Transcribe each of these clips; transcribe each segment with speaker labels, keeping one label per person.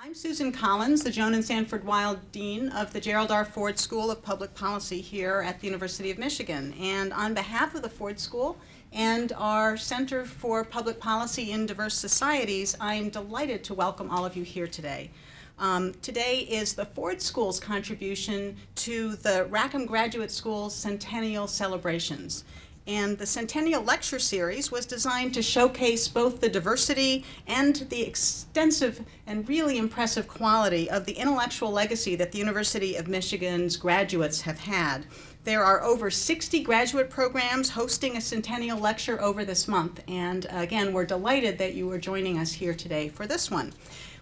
Speaker 1: I'm Susan Collins, the Joan and Sanford Weill Dean of the Gerald R. Ford School of Public Policy here at the University of Michigan. And on behalf of the Ford School and our Center for Public Policy in Diverse Societies, I'm delighted to welcome all of you here today. Um, today is the Ford School's contribution to the Rackham Graduate School's centennial celebrations. And the Centennial Lecture Series was designed to showcase both the diversity and the extensive and really impressive quality of the intellectual legacy that the University of Michigan's graduates have had. There are over 60 graduate programs hosting a centennial lecture over this month. And again, we're delighted that you are joining us here today for this one.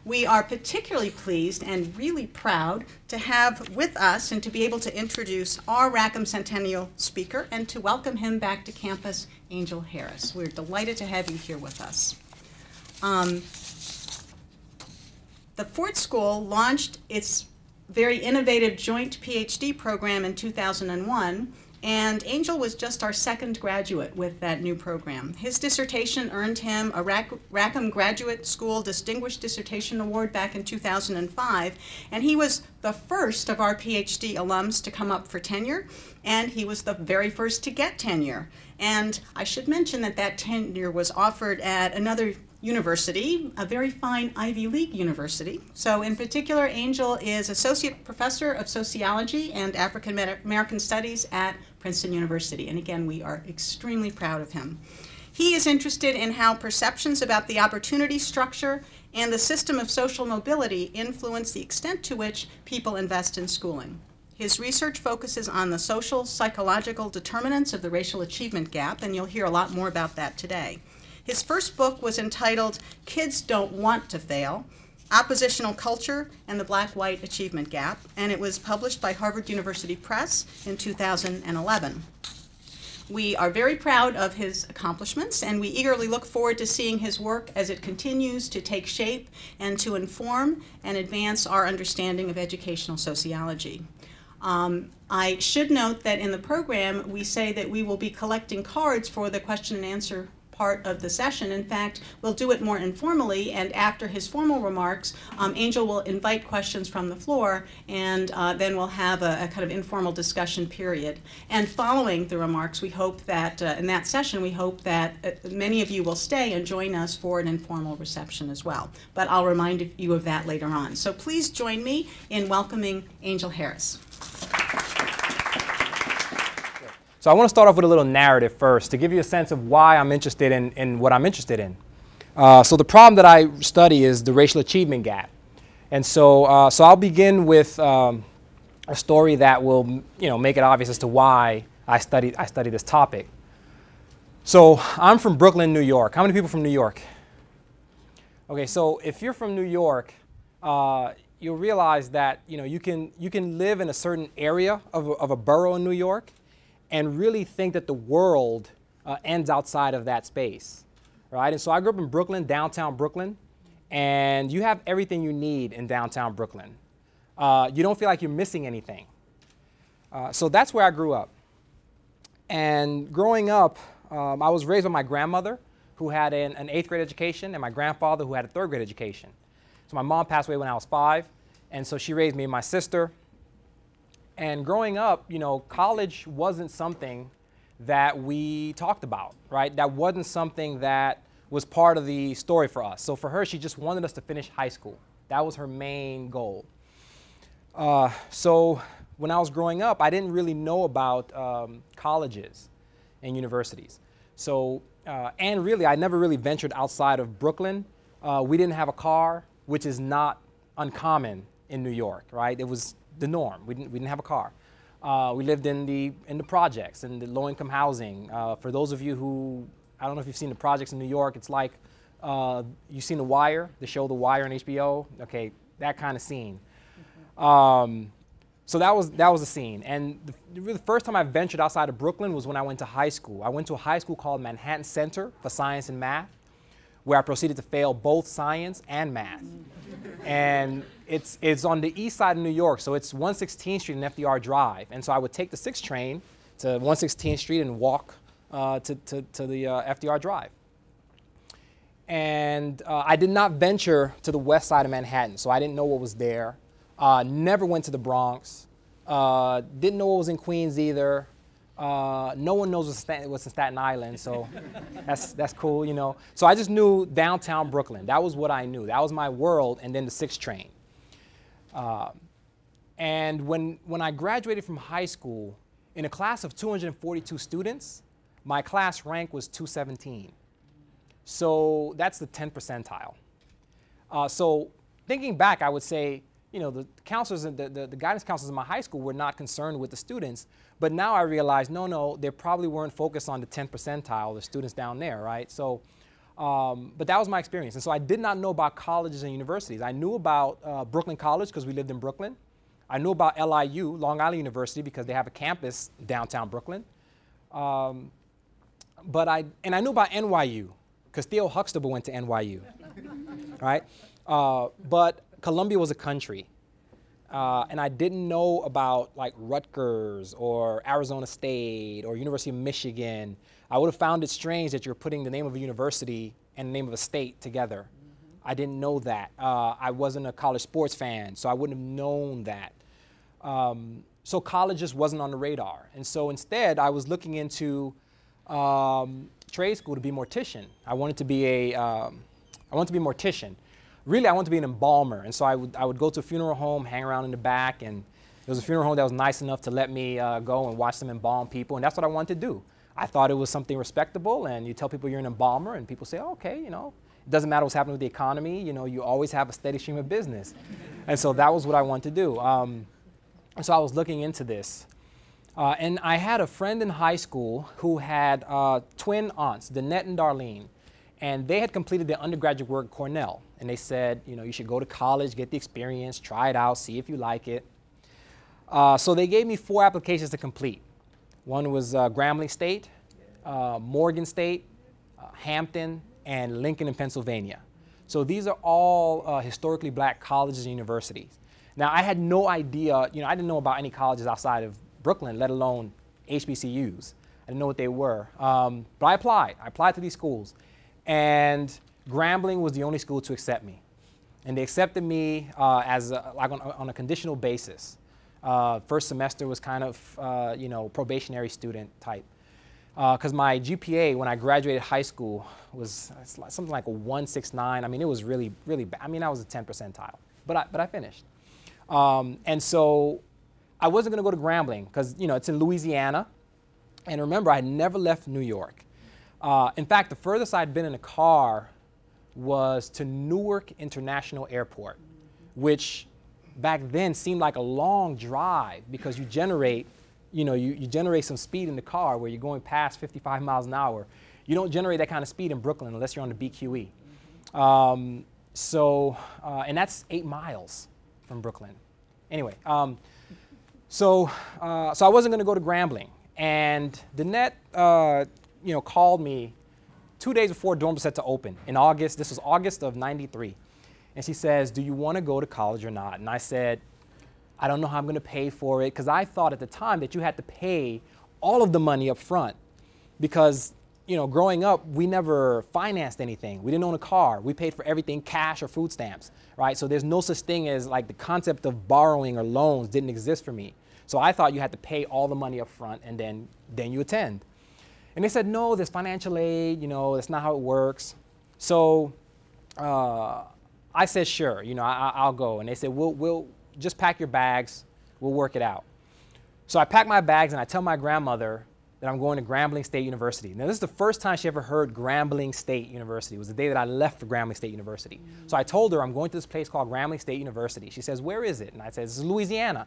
Speaker 1: We are particularly pleased and really proud to have with us and to be able to introduce our Rackham Centennial speaker and to welcome him back to campus, Angel Harris. We're delighted to have you here with us. Um, the Ford School launched its very innovative joint PhD program in 2001 and Angel was just our second graduate with that new program. His dissertation earned him a Rack Rackham Graduate School Distinguished Dissertation Award back in 2005, and he was the first of our PhD alums to come up for tenure, and he was the very first to get tenure. And I should mention that that tenure was offered at another University, a very fine Ivy League university. So in particular, Angel is Associate Professor of Sociology and African American Studies at Princeton University. And again, we are extremely proud of him. He is interested in how perceptions about the opportunity structure and the system of social mobility influence the extent to which people invest in schooling. His research focuses on the social psychological determinants of the racial achievement gap, and you'll hear a lot more about that today. His first book was entitled Kids Don't Want to Fail Oppositional Culture and the Black White Achievement Gap, and it was published by Harvard University Press in 2011. We are very proud of his accomplishments, and we eagerly look forward to seeing his work as it continues to take shape and to inform and advance our understanding of educational sociology. Um, I should note that in the program, we say that we will be collecting cards for the question and answer part of the session. In fact, we'll do it more informally, and after his formal remarks, um, Angel will invite questions from the floor, and uh, then we'll have a, a, kind of informal discussion period. And following the remarks, we hope that uh, in that session, we hope that uh, many of you will stay and join us for an informal reception as well. But I'll remind you of that later on. So please join me in welcoming Angel Harris.
Speaker 2: So I want to start off with a little narrative first to give you a sense of why I'm interested in, in what I'm interested in. Uh, so the problem that I study is the racial achievement gap. And so, uh, so I'll begin with um, a story that will you know, make it obvious as to why I study, I study this topic. So I'm from Brooklyn, New York. How many people from New York? Okay, so if you're from New York, uh, you'll realize that you, know, you, can, you can live in a certain area of of a borough in New York and really think that the world uh, ends outside of that space, right? And so I grew up in Brooklyn, downtown Brooklyn, and you have everything you need in downtown Brooklyn. Uh, you don't feel like you're missing anything. Uh, so that's where I grew up. And growing up, um, I was raised by my grandmother, who had an, an, eighth grade education, and my grandfather, who had a third grade education. So my mom passed away when I was five, and so she raised me and my sister. And growing up, you know, college wasn't something that we talked about, right? That wasn't something that was part of the story for us. So for her, she just wanted us to finish high school. That was her main goal. Uh, so when I was growing up, I didn't really know about um, colleges and universities. So, uh, and really, I never really ventured outside of Brooklyn. Uh, we didn't have a car, which is not uncommon in New York, right? It was the norm. We didn't, we didn't have a car. Uh, we lived in the, in the projects, in the low-income housing. Uh, for those of you who, I don't know if you've seen the projects in New York, it's like uh, you've seen The Wire, the show The Wire on HBO. Okay, that kind of scene. Mm-hmm. Um, so that was, that was the scene. And the, the first time I ventured outside of Brooklyn was when I went to high school. I went to a high school called Manhattan Center for Science and Math, where I proceeded to fail both science and math. and it's, it's on the east side of New York, so it's 116th Street and FDR Drive. And so I would take the 6th train to 116th Street and walk uh, to, to, to, the uh, FDR Drive. and uh, I did not venture to the west side of Manhattan, so I didn't know what was there. Uh, never went to the Bronx. Uh, didn't know what was in Queens either. Uh, no one knows what's, what's in Staten Island, so that's that's cool, you know. So I just knew downtown Brooklyn. That was what I knew. That was my world, and then the six train. Uh, and when when I graduated from high school, in a class of 242 students, my class rank was 217. So that's the 10 percentile. Uh, so thinking back, I would say, you know, the counselors and the, the, the, guidance counselors in my high school were not concerned with the students. But now I realize, no, no, they probably weren't focused on the 10 percentile, the students down there, right? So, um, but that was my experience. And so I did not know about colleges and universities. I knew about uh, Brooklyn College because we lived in Brooklyn. I knew about LIU, Long Island University, because they have a campus downtown Brooklyn. Um, but I, and I knew about NYU because Theo Huxtable went to NYU, right? Uh, but Columbia was a country. Uh, and I didn't know about like Rutgers or Arizona State or University of Michigan. I would have found it strange that you're putting the name of a university and the name of a state together. Mm-hmm. I didn't know that. Uh, I wasn't a college sports fan, so I wouldn't have known that. Um, so college just wasn't on the radar. And so instead, I was looking into um, trade school to be mortician. I wanted to be a, um, I wanted to be a mortician. Really, I wanted to be an embalmer, and so I would, I would go to a funeral home, hang around in the back, and there was a funeral home that was nice enough to let me uh, go and watch them embalm people, and that's what I wanted to do. I thought it was something respectable, and you tell people you're an embalmer, and people say, oh, okay, you know, it doesn't matter what's happening with the economy, you know, you always have a steady stream of business. and so that was what I wanted to do. Um, so I was looking into this. Uh, and I had a friend in high school who had uh, twin aunts, Danette and Darlene, and they had completed their undergraduate work at Cornell. And they said, you know, you should go to college, get the experience, try it out, see if you like it. Uh, so they gave me four applications to complete. One was uh, Grambling State, uh, Morgan State, uh, Hampton, and Lincoln in Pennsylvania. So these are all historically black colleges and universities. Now, I had no idea, you know, I didn't know about any colleges outside of Brooklyn, let alone HBCUs. I didn't know what they were. Um, but I applied. I applied to these schools. And Grambling was the only school to accept me. And they accepted me uh, as a, like on, on, a conditional basis. Uh, first semester was kind of, uh, you know, probationary student type. Because uh, my GPA when I graduated high school was something like a 169. I mean, it was really, really bad. I mean, I was a 10 percentile. But I, but I finished. Um, and so I wasn't going to go to Grambling because, you know, it's in Louisiana. And remember, I had never left New York. Uh, in fact, the furthest I'd been in a car was to Newark International Airport, which back then seemed like a long drive because you generate, you know, you, you generate some speed in the car where you're going past 55 miles an hour. You don't generate that kind of speed in Brooklyn unless you're on the BQE. Um, so, uh, and that's eight miles from Brooklyn. Anyway, um, so, uh, so I wasn't going to go to Grambling. And Danette, uh, you know, called me two days before dorm was set to open in August. This was August of 93. And she says, do you want to go to college or not? And I said, I don't know how I'm going to pay for it because I thought at the time that you had to pay all of the money up front because you know, growing up, we never financed anything. We didn't own a car. We paid for everything cash or food stamps, right? So there's no such thing as like the concept of borrowing or loans didn't exist for me. So I thought you had to pay all the money up front and then, then you attend. And they said, no, there's financial aid, you know, that's not how it works. So uh, I said, sure, you know, I, will go. And they said, we'll, we'll just pack your bags, we'll work it out. So I pack my bags and I tell my grandmother, that I'm going to Grambling State University. Now, this is the first time she ever heard Grambling State University. It was the day that I left for Grambling State University. Mm-hmm. So I told her I'm going to this place called Grambling State University. She says, Where is it? And I said, This is Louisiana.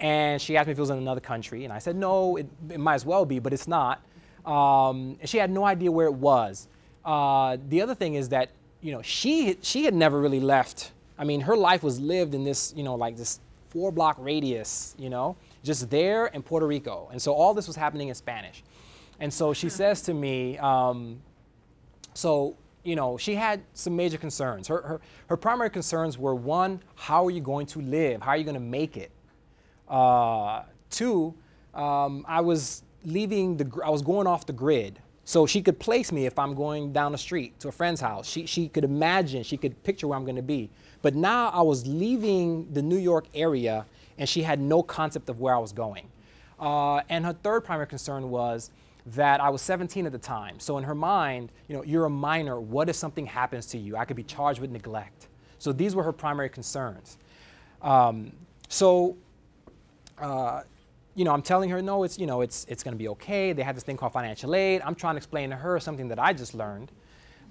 Speaker 2: And she asked me if it was in another country. And I said, No, it, it might as well be, but it's not. Um, and she had no idea where it was. Uh, the other thing is that, you know, she, she had never really left. I mean, her life was lived in this, you know, like this four block radius, you know just there in Puerto Rico. And so all this was happening in Spanish. And so she says to me, um, so, you know, she had some major concerns. Her, her, her primary concerns were one, how are you going to live? How are you going to make it? Uh, two, um, I was leaving the, I was going off the grid. So she could place me if I'm going down the street to a friend's house. She, she could imagine, she could picture where I'm going to be. But now I was leaving the New York area and she had no concept of where I was going. Uh, and her third primary concern was that I was 17 at the time. So in her mind, you know, you're a minor. What if something happens to you? I could be charged with neglect. So these were her primary concerns. Um, so, uh, you know, I'm telling her, no, it's, you know, it's, it's going to be okay. They have this thing called financial aid. I'm trying to explain to her something that I just learned.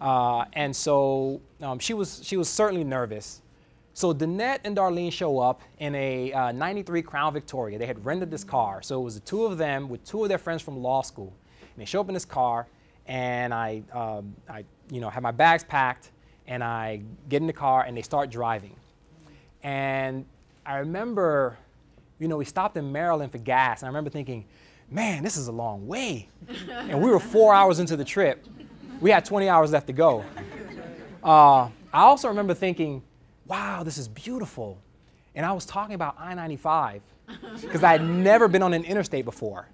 Speaker 2: Uh, and so um, she, was, she was certainly nervous. So Danette and Darlene show up in a uh, 93 Crown Victoria. They had rented this car. So it was the two of them with two of their friends from law school. And they show up in this car, and I, um, I you know, have my bags packed, and I get in the car, and they start driving. And I remember, you know, we stopped in Maryland for gas, and I remember thinking, man, this is a long way. and we were four hours into the trip. We had 20 hours left to go. Uh, I also remember thinking, wow, this is beautiful. And I was talking about I 95 because I had never been on an interstate before.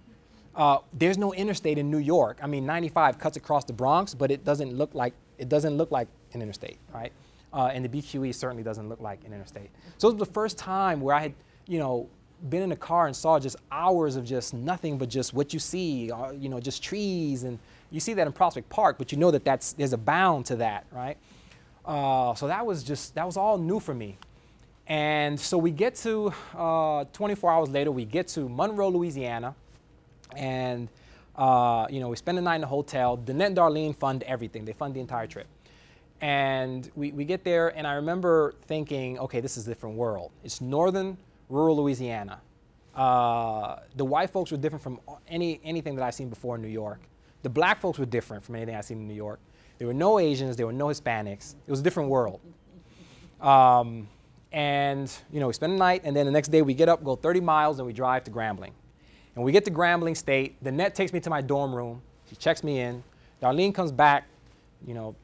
Speaker 2: Uh, there's no interstate in New York. I mean, 95 cuts across the Bronx, but it doesn't look like it doesn't look like an interstate, right? Uh, and the BQE certainly doesn't look like an interstate. So it was the first time where I had, you know, been in a car and saw just hours of just nothing but just what you see, uh, you know, just trees, and you see that in Prospect Park, but you know that that's there's a bound to that, right? Uh, so that was just, that was all new for me. And so we get to, uh, 24 hours later, we get to Monroe, Louisiana. And, uh, you know, we spend the night in the hotel. Danette and Darlene fund everything. They fund the entire trip. And we, we get there, and I remember thinking, okay, this is a different world. It's northern, rural Louisiana. Uh, the white folks were different from any, anything that I've seen before in New York. The black folks were different from anything I've seen in New York. There were no Asians, there were no Hispanics. It was a different world. Um, and, you know, we spend the night, and then the next day we get up, go 30 miles, and we drive to Grambling. And we get to Grambling State. Danette takes me to my dorm room. She checks me in. Darlene comes back, you know,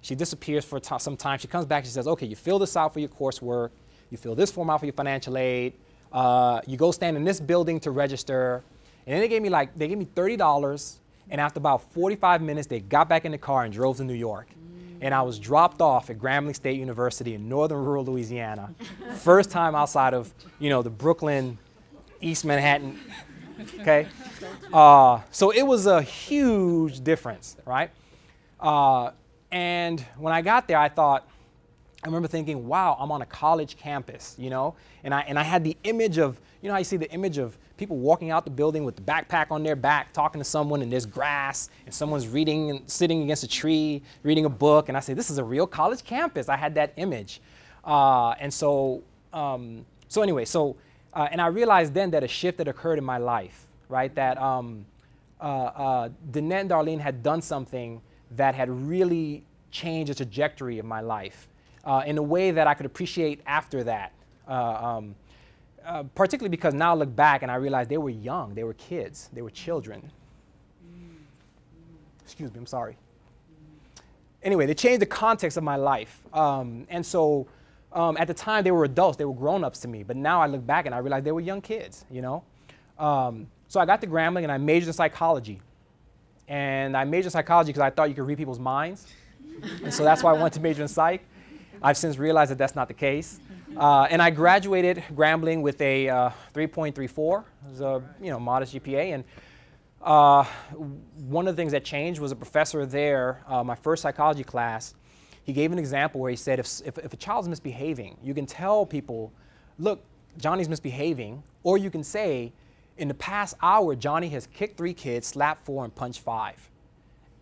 Speaker 2: she disappears for some time. She comes back, she says, okay, you fill this out for your coursework. You fill this form out for your financial aid. Uh, you go stand in this building to register. And then they gave me like, they gave me $30 and after about 45 minutes, they got back in the car and drove to New York. And I was dropped off at Grambling State University in northern rural Louisiana. First time outside of, you know, the Brooklyn, East Manhattan, okay? Uh, so it was a huge difference, right? Uh, and when I got there, I thought, I remember thinking, wow, I'm on a college campus, you know? And I, and I had the image of, you know how you see the image of people walking out the building with the backpack on their back, talking to someone, and there's grass, and someone's reading and sitting against a tree, reading a book. And I say, this is a real college campus. I had that image. Uh, and so, um, so anyway, so, uh, and I realized then that a shift had occurred in my life, right? That um, uh, uh, Danette and Darlene had done something that had really changed the trajectory of my life uh, in a way that I could appreciate after that. Uh, um, uh, particularly because now I look back and I realize they were young, they were kids, they were children. Excuse me, I'm sorry. Anyway, they changed the context of my life. Um, and so um, at the time, they were adults, they were grown ups to me. But now I look back and I realize they were young kids, you know? Um, so I got to Grambling and I majored in psychology. And I majored in psychology because I thought you could read people's minds. and so that's why I wanted to major in psych. I've since realized that that's not the case. Uh, and I graduated Grambling with a uh, 3.34. It was a you know modest GPA. And uh, one of the things that changed was a professor there, uh, my first psychology class. He gave an example where he said, if, if, if a child's misbehaving, you can tell people, look, Johnny's misbehaving, or you can say, in the past hour, Johnny has kicked three kids, slapped four, and punched five.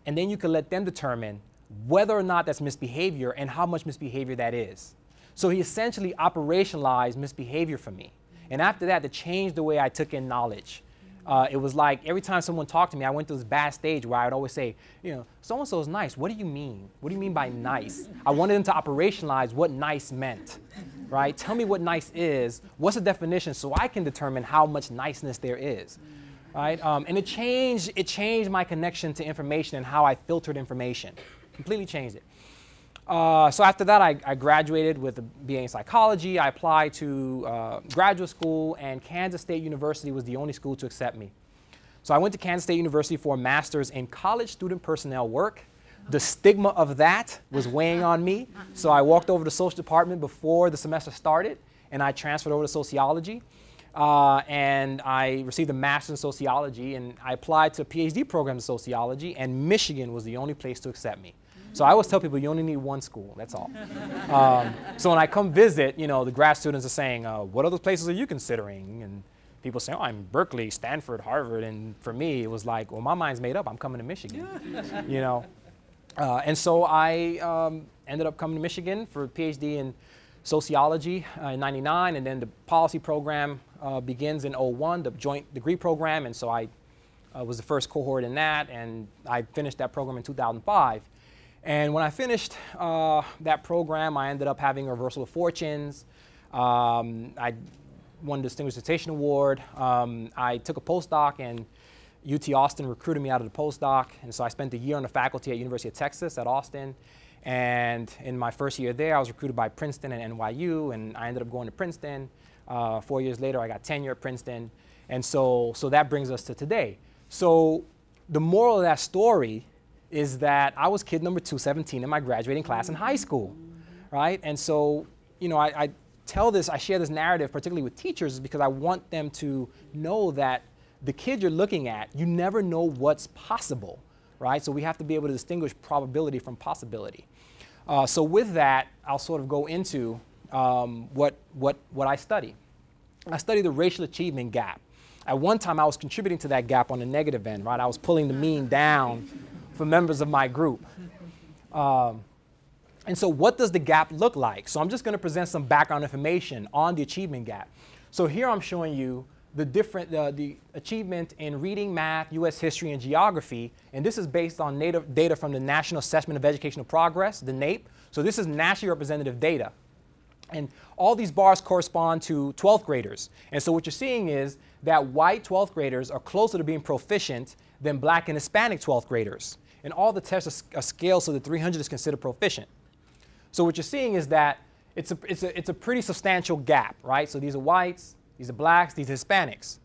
Speaker 2: And then you can let them determine whether or not that's misbehavior and how much misbehavior that is. So he essentially operationalized misbehavior for me. And after that, to change the way I took in knowledge. Uh, it was like every time someone talked to me, I went through this bad stage where I would always say, you know, so and so is nice. What do you mean? What do you mean by nice? I wanted them to operationalize what nice meant, right? Tell me what nice is. What's the definition so I can determine how much niceness there is, right? Um, and it changed. It changed my connection to information and how I filtered information. Completely changed it. Uh, so after that, I, I, graduated with a BA in psychology. I applied to uh, graduate school, and Kansas State University was the only school to accept me. So I went to Kansas State University for a master's in college student personnel work. The stigma of that was weighing on me. So I walked over to the social department before the semester started and I transferred over to sociology. Uh, and I received a master's in sociology and I applied to a PhD program in sociology and Michigan was the only place to accept me. So I always tell people you only need one school, that's all. Um, so when I come visit, you know, the grad students are saying, uh, what other places are you considering? And people say, oh, I'm Berkeley, Stanford, Harvard. And for me, it was like, well, my mind's made up, I'm coming to Michigan, you know. Uh, and so I um, ended up coming to Michigan for a PhD in sociology uh, in 99, and then the policy program uh, begins in 01, the joint degree program, and so I uh, was the first cohort in that, and I finished that program in 2005. And when I finished uh, that program, I ended up having a reversal of fortunes. Um, I won the Distinguished Dissertation Award. Um, I took a postdoc, and UT Austin recruited me out of the postdoc, and so I spent a year on the faculty at University of Texas at Austin. And in my first year there, I was recruited by Princeton and NYU, and I ended up going to Princeton. Uh, four years later, I got tenure at Princeton. And so, so that brings us to today. So the moral of that story is that I was kid number 217 in my graduating class in high school, right? And so, you know, I, I tell this, I share this narrative, particularly with teachers, because I want them to know that the kid you're looking at, you never know what's possible right? So we have to be able to distinguish probability from possibility. Uh, so with that, I'll sort of go into um, what, what, what I study. I study the racial achievement gap. At one time, I was contributing to that gap on the negative end, right? I was pulling the mean down for members of my group. Um, and so what does the gap look like? So I'm just going to present some background information on the achievement gap. So here I'm showing you the different the achievement in reading, math, U.S. history, and geography, and this is based on NAEP data from the National Assessment of Educational Progress, the NAEP. So this is nationally representative data. And all these bars correspond to 12th graders. And so what you're seeing is that white 12th graders are closer to being proficient than black and Hispanic 12th graders. And all the tests are scaled so that 300 is considered proficient. So what you're seeing is that it's a, it's a, it's a pretty substantial gap, right? So these are whites, these are blacks, these are Hispanics.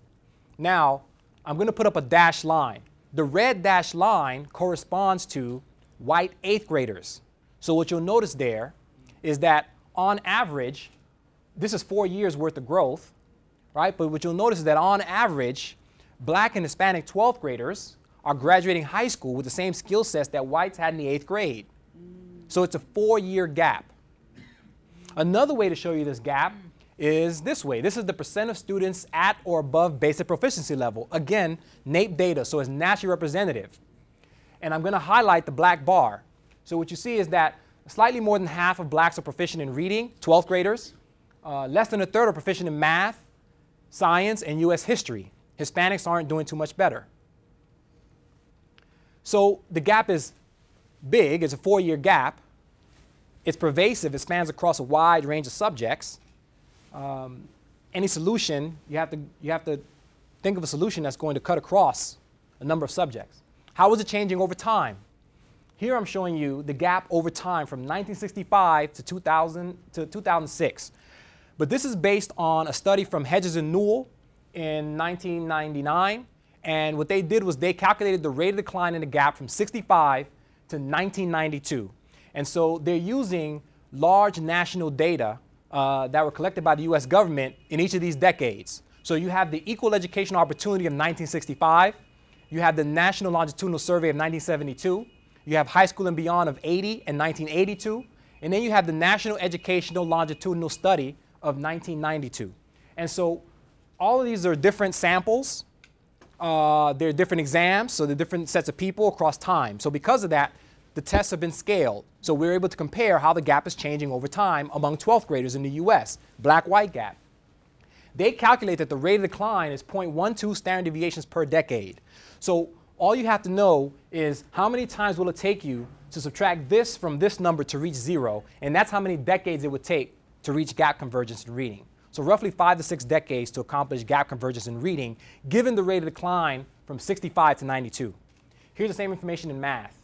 Speaker 2: Now, I'm going to put up a dashed line. The red dashed line corresponds to white eighth graders. So what you'll notice there is that on average, this is four years worth of growth, right? But what you'll notice is that on average, black and Hispanic 12th graders are graduating high school with the same skill sets that whites had in the eighth grade. So it's a four year gap. Another way to show you this gap is this way. This is the percent of students at or above basic proficiency level. Again, NAEP data, so it's nationally representative. And I'm going to highlight the black bar. So what you see is that slightly more than half of blacks are proficient in reading, 12th graders. Uh, less than a third are proficient in math, science, and U.S. history. Hispanics aren't doing too much better. So the gap is big, it's a four-year gap. It's pervasive, it spans across a wide range of subjects um, any solution, you have, to, you have to think of a solution that's going to cut across a number of subjects. How is it changing over time? Here I'm showing you the gap over time from 1965 to 2000 to 2006. But this is based on a study from Hedges and Nowell in 1999. And what they did was they calculated the rate of decline in the gap from 65 to 1992. And so they're using large national data uh, that were collected by the US government in each of these decades. So you have the Equal Educational Opportunity of 1965, you have the National Longitudinal Survey of 1972, you have High School and Beyond of 80 and 1982, and then you have the National Educational Longitudinal Study of 1992. And so all of these are different samples. Uh, they're different exams, so they're different sets of people across time. So because of that, the tests have been scaled. So we're able to compare how the gap is changing over time among 12th graders in the US, black-white gap. They calculate that the rate of decline is 0.12 standard deviations per decade. So all you have to know is how many times will it take you to subtract this from this number to reach zero, and that's how many decades it would take to reach gap convergence in reading. So roughly five to six decades to accomplish gap convergence in reading, given the rate of decline from 65 to 92. Here's the same information in math.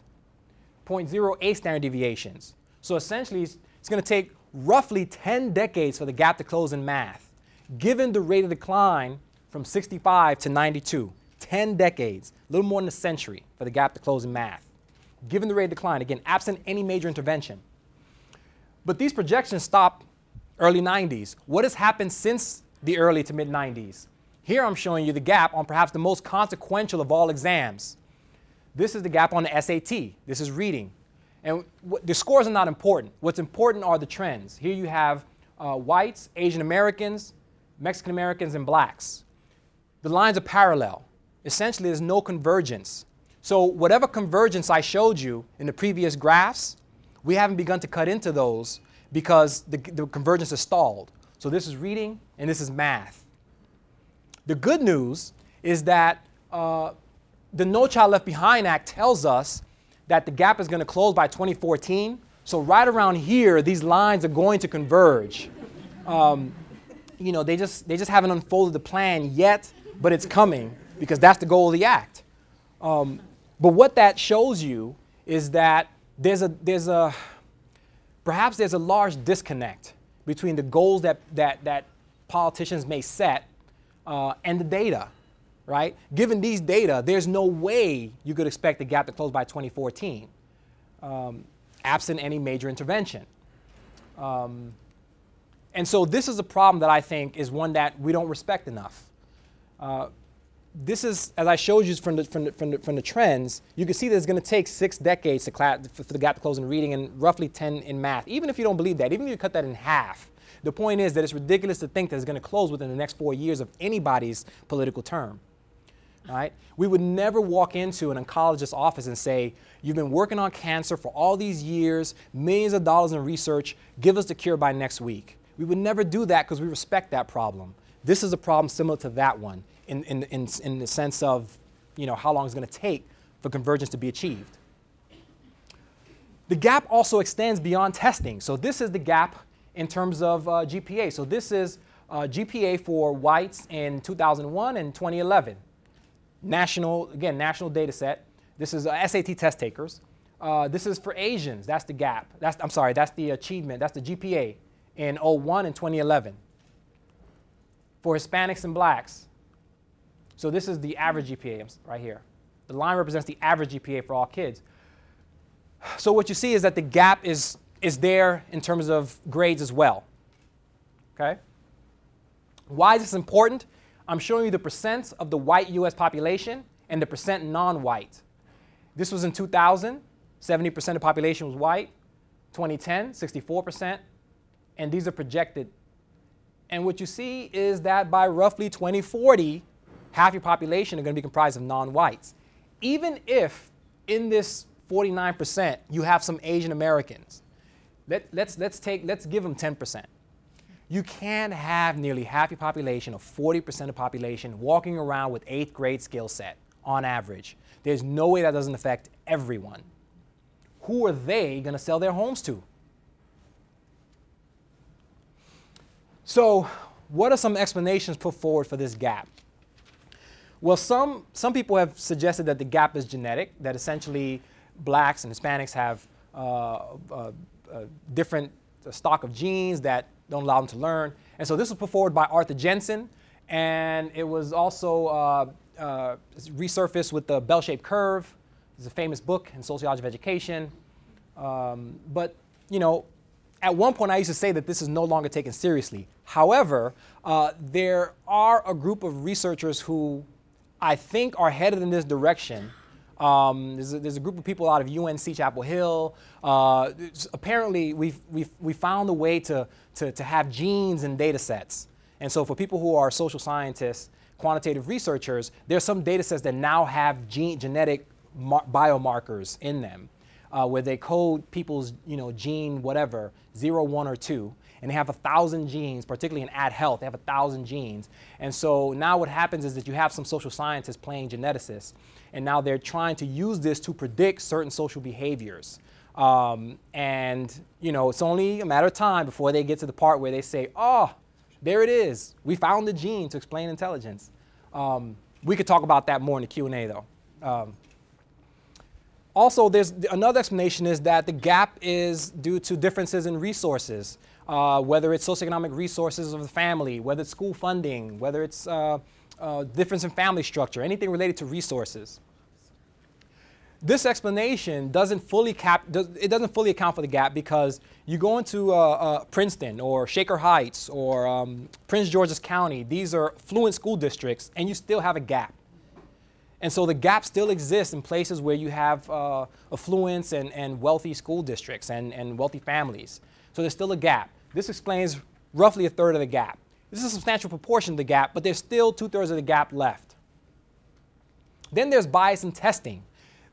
Speaker 2: 0.08 standard deviations. So essentially, it's, going to take roughly 10 decades for the gap to close in math, given the rate of decline from 65 to 92. 10 decades, a little more than a century for the gap to close in math, given the rate of decline, again, absent any major intervention. But these projections stop early 90s. What has happened since the early to mid 90s? Here I'm showing you the gap on perhaps the most consequential of all exams. This is the gap on the SAT. This is reading. And the scores are not important. What's important are the trends. Here you have uh, whites, Asian Americans, Mexican Americans, and blacks. The lines are parallel. Essentially, there's no convergence. So, whatever convergence I showed you in the previous graphs, we haven't begun to cut into those because the, the convergence is stalled. So, this is reading and this is math. The good news is that uh, the No Child Left Behind Act tells us that the gap is going to close by 2014. So right around here, these lines are going to converge. Um, you know, they just, they just haven't unfolded the plan yet, but it's coming because that's the goal of the act. Um, but what that shows you is that there's a, there's a, perhaps there's a large disconnect between the goals that, that, that politicians may set uh, and the data right? Given these data, there's no way you could expect the gap to close by 2014, um, absent any major intervention. Um, and so this is a problem that I think is one that we don't respect enough. Uh, this is, as I showed you from the, from the, from the, from the trends, you can see that it's going to take six decades to for, for the gap to close in reading and roughly 10 in math. Even if you don't believe that, even if you cut that in half, the point is that it's ridiculous to think that it's going to close within the next four years of anybody's political term right? We would never walk into an oncologist's office and say, You've been working on cancer for all these years, millions of dollars in research, give us the cure by next week. We would never do that because we respect that problem. This is a problem similar to that one in, in, in, in the sense of you know, how long it's going to take for convergence to be achieved. The gap also extends beyond testing. So this is the gap in terms of uh, GPA. So this is uh, GPA for whites in 2001 and 2011 national, again, national data set. This is uh, SAT test takers. Uh, this is for Asians. That's the gap. That's, I'm sorry, that's the achievement. That's the GPA in 01 and 2011. For Hispanics and blacks. So this is the average GPA right here. The line represents the average GPA for all kids. So what you see is that the gap is, is there in terms of grades as well. Okay? Why is this important? I'm showing you the percent of the white US population and the percent non-white. This was in 2000, 70% of the population was white. 2010, 64%. And these are projected. And what you see is that by roughly 2040, half your population are going to be comprised of non-whites. Even if in this 49% you have some Asian Americans, let, let's, let's, take, let's give them 10%. You can't have nearly half your population, or 40% of population, walking around with eighth grade skill set on average. There's no way that doesn't affect everyone. Who are they going to sell their homes to? So, what are some explanations put forward for this gap? Well, some, some people have suggested that the gap is genetic, that essentially blacks and Hispanics have uh, uh, uh, different stock of genes that don't allow them to learn. And so this was put forward by Arthur Jensen, and it was also uh, resurfaced with the bell-shaped curve. It's a famous book in sociology of education. Um, but, you know, at one point I used to say that this is no longer taken seriously. However, there are a group of researchers who I think are headed in this direction um, there's, a, there's, a, group of people out of UNC Chapel Hill. Uh, apparently, we've, we've, we found a way to, to, to have genes and data sets. And so for people who are social scientists, quantitative researchers, there's some data sets that now have gene, genetic biomarkers in them. Uh, where they code people's you know, gene whatever, zero, one, or two, and they have a thousand genes, particularly in Add Health, they have a thousand genes. And so now what happens is that you have some social scientists playing geneticists, and now they're trying to use this to predict certain social behaviors. Um, and you know, it's only a matter of time before they get to the part where they say, "Oh, there it is. We found the gene to explain intelligence." Um, we could talk about that more in the Q and A, though. Um, also, there's another explanation is that the gap is due to differences in resources, uh, whether it's socioeconomic resources of the family, whether it's school funding, whether it's uh, uh, difference in family structure, anything related to resources. This explanation doesn't fully cap, does, it doesn't fully account for the gap because you go into uh, uh, Princeton or Shaker Heights or um, Prince George's County, these are fluent school districts, and you still have a gap. And so the gap still exists in places where you have uh, affluence and, and wealthy school districts and, and wealthy families. So there's still a gap. This explains roughly a third of the gap. This is a substantial proportion of the gap, but there's still two thirds of the gap left. Then there's bias in testing.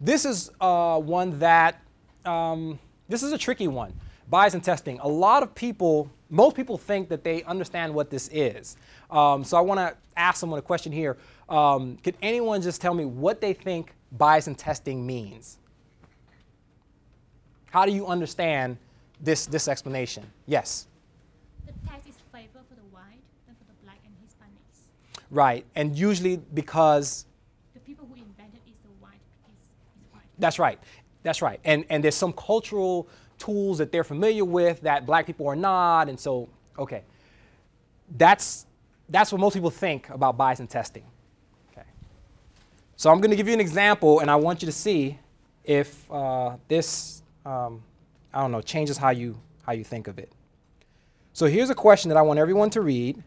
Speaker 2: This is uh, one that, um, this is a tricky one. Bias in testing. A lot of people, most people think that they understand what this is. Um, so I want to ask someone a question here. Um, could anyone just tell me what they think bias in testing means? How do you understand this, this explanation? Yes?
Speaker 3: The test is favor for the white than for the black and Hispanics.
Speaker 2: Right. And usually because
Speaker 3: The people who invented is the white is, is white.
Speaker 2: That's right. That's right. And and there's some cultural tools that they're familiar with that black people are not. And so, okay. That's that's what most people think about bias and testing. Okay. So I'm going to give you an example, and I want you to see if uh, this um, I don't know changes how you how you think of it. So here's a question that I want everyone to read.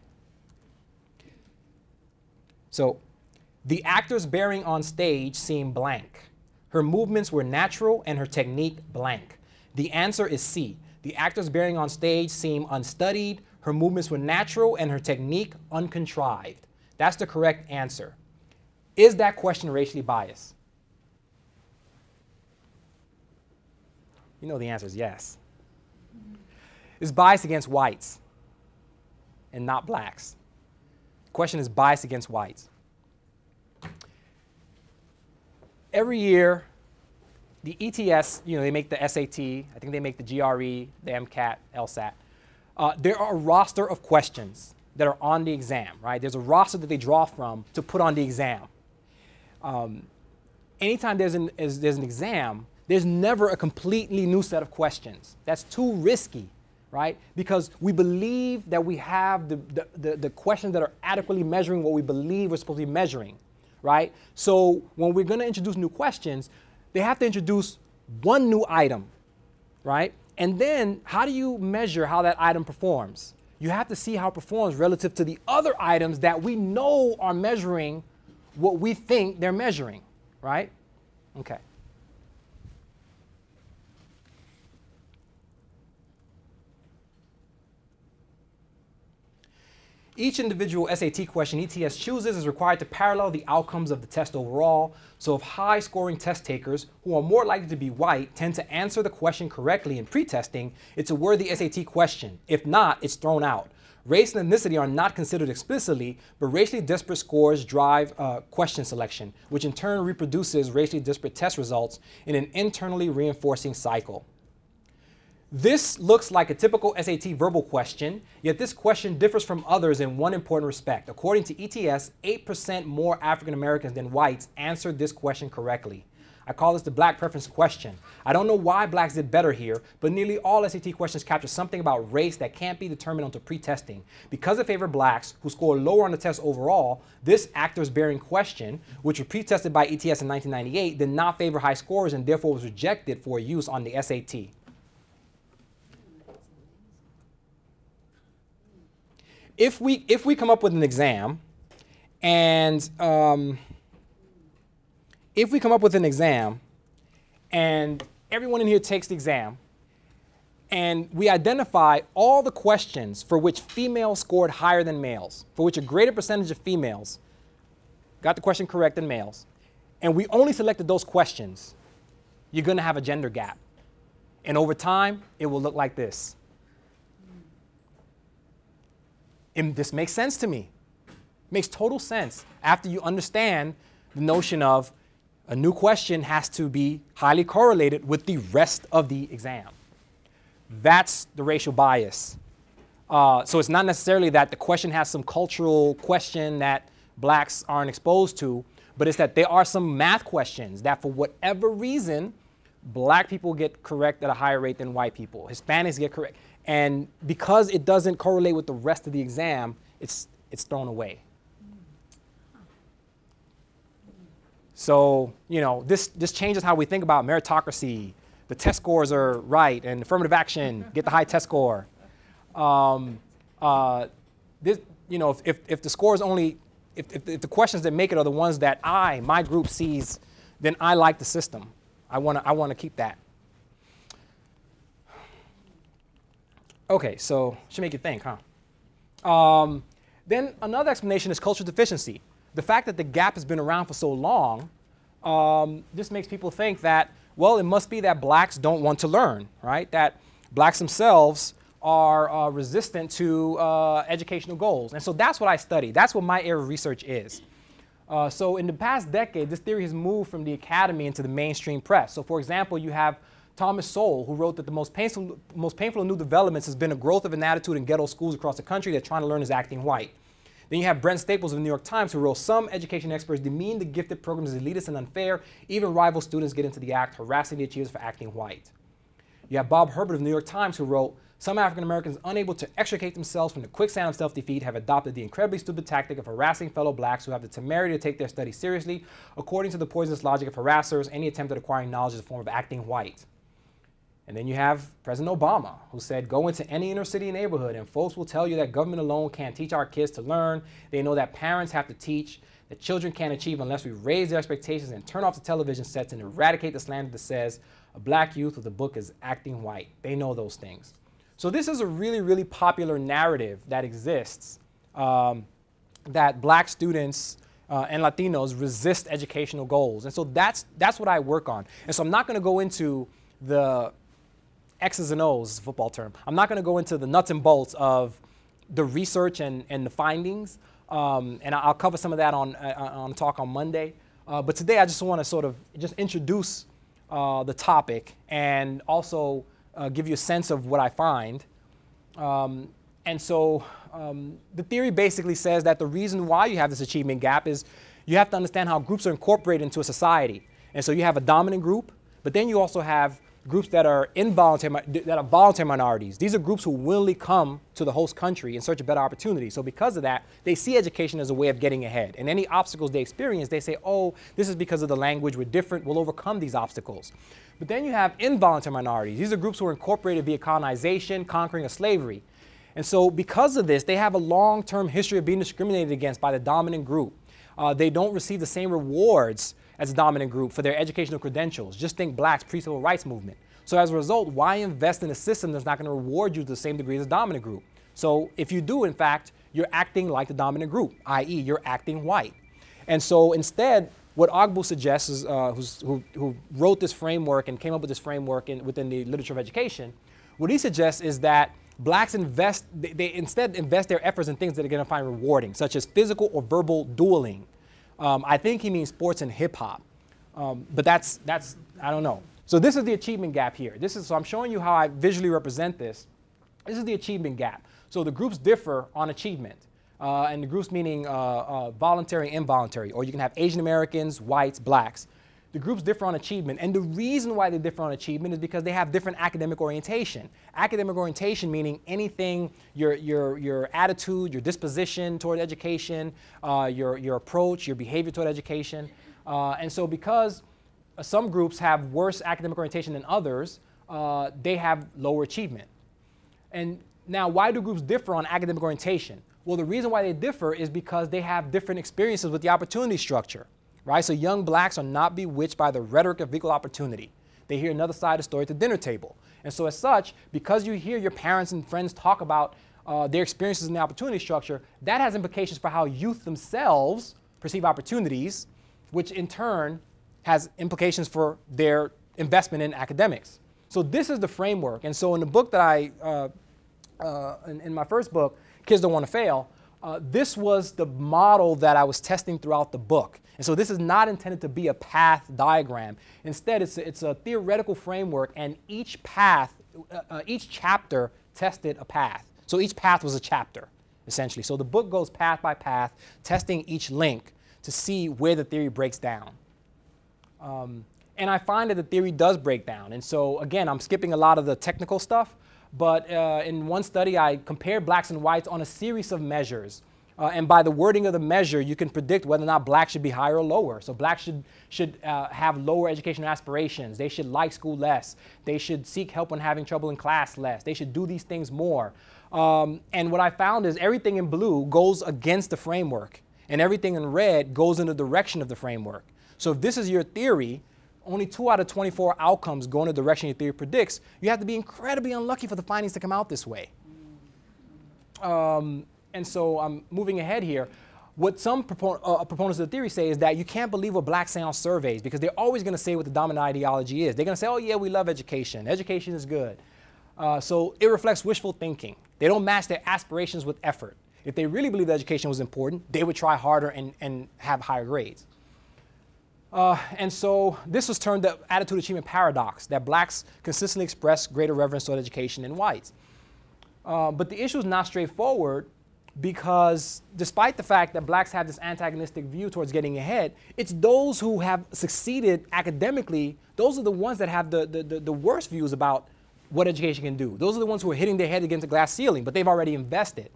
Speaker 2: So, the actors bearing on stage seem blank. Her movements were natural and her technique blank. The answer is C. The actors bearing on stage seem unstudied. Her movements were natural and her technique uncontrived. That's the correct answer. Is that question racially biased? You know the answer is yes. It's biased against whites and not blacks. The Question is biased against whites. Every year, the ETS, you know, they make the SAT, I think they make the GRE, the MCAT, LSAT. Uh, there are a roster of questions that are on the exam, right? There's a roster that they draw from to put on the exam. Um, anytime there's an, is, there's an exam, there's never a completely new set of questions. That's too risky, right? Because we believe that we have the, the, the, the questions that are adequately measuring what we believe we're supposed to be measuring, right? So when we're going to introduce new questions, they have to introduce one new item, right? And then how do you measure how that item performs? You have to see how it performs relative to the other items that we know are measuring what we think they're measuring, right? Okay. Each individual SAT question ETS chooses is required to parallel the outcomes of the test overall. So if high scoring test takers who are more likely to be white tend to answer the question correctly in pre-testing, it's a worthy SAT question. If not, it's thrown out. Race and ethnicity are not considered explicitly, but racially disparate scores drive uh, question selection, which in turn reproduces racially disparate test results in an internally reinforcing cycle. This looks like a typical SAT verbal question, yet this question differs from others in one important respect. According to ETS, 8% more African Americans than whites answered this question correctly. I call this the black preference question. I don't know why blacks did better here, but nearly all SAT questions capture something about race that can't be determined until pre-testing. Because it favored blacks, who scored lower on the test overall, this actors bearing question, which was pre-tested by ETS in 1998, did not favor high scores and therefore was rejected for use on the SAT. If we if we come up with an exam and um, if we come up with an exam and everyone in here takes the exam and we identify all the questions for which females scored higher than males, for which a greater percentage of females got the question correct than males, and we only selected those questions, you're going to have a gender gap. And over time, it will look like this. And this makes sense to me. Makes total sense after you understand the notion of a new question has to be highly correlated with the rest of the exam. That's the racial bias. Uh, so it's not necessarily that the question has some cultural question that blacks aren't exposed to, but it's that there are some math questions that, for whatever reason, black people get correct at a higher rate than white people. Hispanics get correct. And because it doesn't correlate with the rest of the exam, it's, it's thrown away. So, you know, this, this changes how we think about meritocracy. The test scores are right, and affirmative action, get the high test score. Um, uh, this, you know, if, if, if the scores only, if, if, if the questions that make it are the ones that I, my group sees, then I like the system. I want to I wanna keep that. Okay, so should make you think, huh? Um, then another explanation is cultural deficiency. The fact that the gap has been around for so long, um, this makes people think that, well, it must be that blacks don't want to learn, right? That blacks themselves are uh, resistant to uh, educational goals. And so that's what I study. That's what my area of research is. Uh, so in the past decade, this theory has moved from the academy into the mainstream press. So for example, you have Thomas Sowell, who wrote that the most painful, most painful new developments has been a growth of an attitude in ghetto schools across the country that trying to learn is acting white. Then you have Brent Staples of the New York Times, who wrote some education experts demean the gifted programs as elitist and unfair. Even rival students get into the act, harassing the achievers for acting white. You have Bob Herbert of the New York Times, who wrote, some African Americans, unable to extricate themselves from the quicksand of self defeat, have adopted the incredibly stupid tactic of harassing fellow blacks who have the temerity to take their studies seriously. According to the poisonous logic of harassers, any attempt at acquiring knowledge is a form of acting white. And then you have President Obama, who said, Go into any inner city neighborhood, and folks will tell you that government alone can't teach our kids to learn. They know that parents have to teach, that children can't achieve unless we raise their expectations and turn off the television sets and eradicate the slander that says a black youth with a book is acting white. They know those things. So this is a really, really popular narrative that exists um, that black students uh, and Latinos resist educational goals. And so that's, that's what I work on. And so I'm not going to go into the X's and O's, football term. I'm not going to go into the nuts and bolts of the research and, and the findings. Um, and I'll cover some of that on, uh, on talk on Monday. Uh, but today I just want to sort of just introduce uh, the topic and also uh, give you a sense of what I find. Um, and so um, the theory basically says that the reason why you have this achievement gap is you have to understand how groups are incorporated into a society. And so you have a dominant group, but then you also have groups that are involuntary, that are voluntary minorities. These are groups who willingly come to the host country in search of better opportunities. So because of that, they see education as a way of getting ahead. And any obstacles they experience, they say, oh, this is because of the language, we're different, we'll overcome these obstacles. But then you have involuntary minorities. These are groups who are incorporated via colonization, conquering, or slavery. And so because of this, they have a long-term history of being discriminated against by the dominant group. Uh, they don't receive the same rewards as a dominant group for their educational credentials. Just think blacks, pre-civil rights movement. So as a result, why invest in a system that's not going to reward you to the same degree as a dominant group? So if you do, in fact, you're acting like the dominant group, i.e., you're acting white. And so instead, what Ogbu suggests, is, uh, who, who wrote this framework and came up with this framework in, within the literature of education, what he suggests is that blacks invest, they, they instead invest their efforts in things that are going to find rewarding, such as physical or verbal dueling. Um, I think he means sports and hip hop, um, but that's, that's, I don't know. So this is the achievement gap here. This is, so I'm showing you how I visually represent this. This is the achievement gap. So the groups differ on achievement uh, and the groups meaning uh, uh, voluntary and involuntary, or you can have Asian Americans, whites, blacks. The groups differ on achievement, and the reason why they differ on achievement is because they have different academic orientation. Academic orientation meaning anything, your, your, your attitude, your disposition toward education, uh, your, your approach, your behavior toward education. Uh, and so because some groups have worse academic orientation than others, uh, they have lower achievement. And now, why do groups differ on academic orientation? Well, the reason why they differ is because they have different experiences with the opportunity structure, right? So young blacks are not bewitched by the rhetoric of equal opportunity. They hear another side of the story at the dinner table. And so as such, because you hear your parents and friends talk about uh, their experiences in the opportunity structure, that has implications for how youth themselves perceive opportunities, which in turn has implications for their investment in academics. So this is the framework. And so in the book that I, uh, uh, in, in my first book, Kids Don't Want to Fail, uh, this was the model that I was testing throughout the book. And so this is not intended to be a path diagram. Instead, it's a, it's a theoretical framework, and each path, uh, uh, each chapter tested a path. So each path was a chapter, essentially. So the book goes path by path, testing each link to see where the theory breaks down. Um, and I find that the theory does break down. And so, again, I'm skipping a lot of the technical stuff, but uh, in one study, I compared blacks and whites on a series of measures Uh, and by the wording of the measure, you can predict whether or not blacks should be higher or lower. So blacks should, should uh, have lower educational aspirations. They should like school less. They should seek help when having trouble in class less. They should do these things more. Um, and what I found is everything in blue goes against the framework, and everything in red goes in the direction of the framework. So if this is your theory, only two out of 24 outcomes go in the direction your theory predicts. You have to be incredibly unlucky for the findings to come out this way. Um, and so I'm moving ahead here. What some propon uh, proponents of the theory say is that you can't believe what blacks say on surveys because they're always going to say what the dominant ideology is. They're going to say, oh, yeah, we love education. Education is good. Uh, so it reflects wishful thinking. They don't match their aspirations with effort. If they really believed education was important, they would try harder and, and have higher grades. Uh, and so this was termed the attitude achievement paradox, that blacks consistently express greater reverence toward education than whites. Uh, but the issue is not straightforward because despite the fact that blacks have this antagonistic view towards getting ahead, it's those who have succeeded academically, those are the ones that have the, the, the, the worst views about what education can do. Those are the ones who are hitting their head against a glass ceiling, but they've already invested.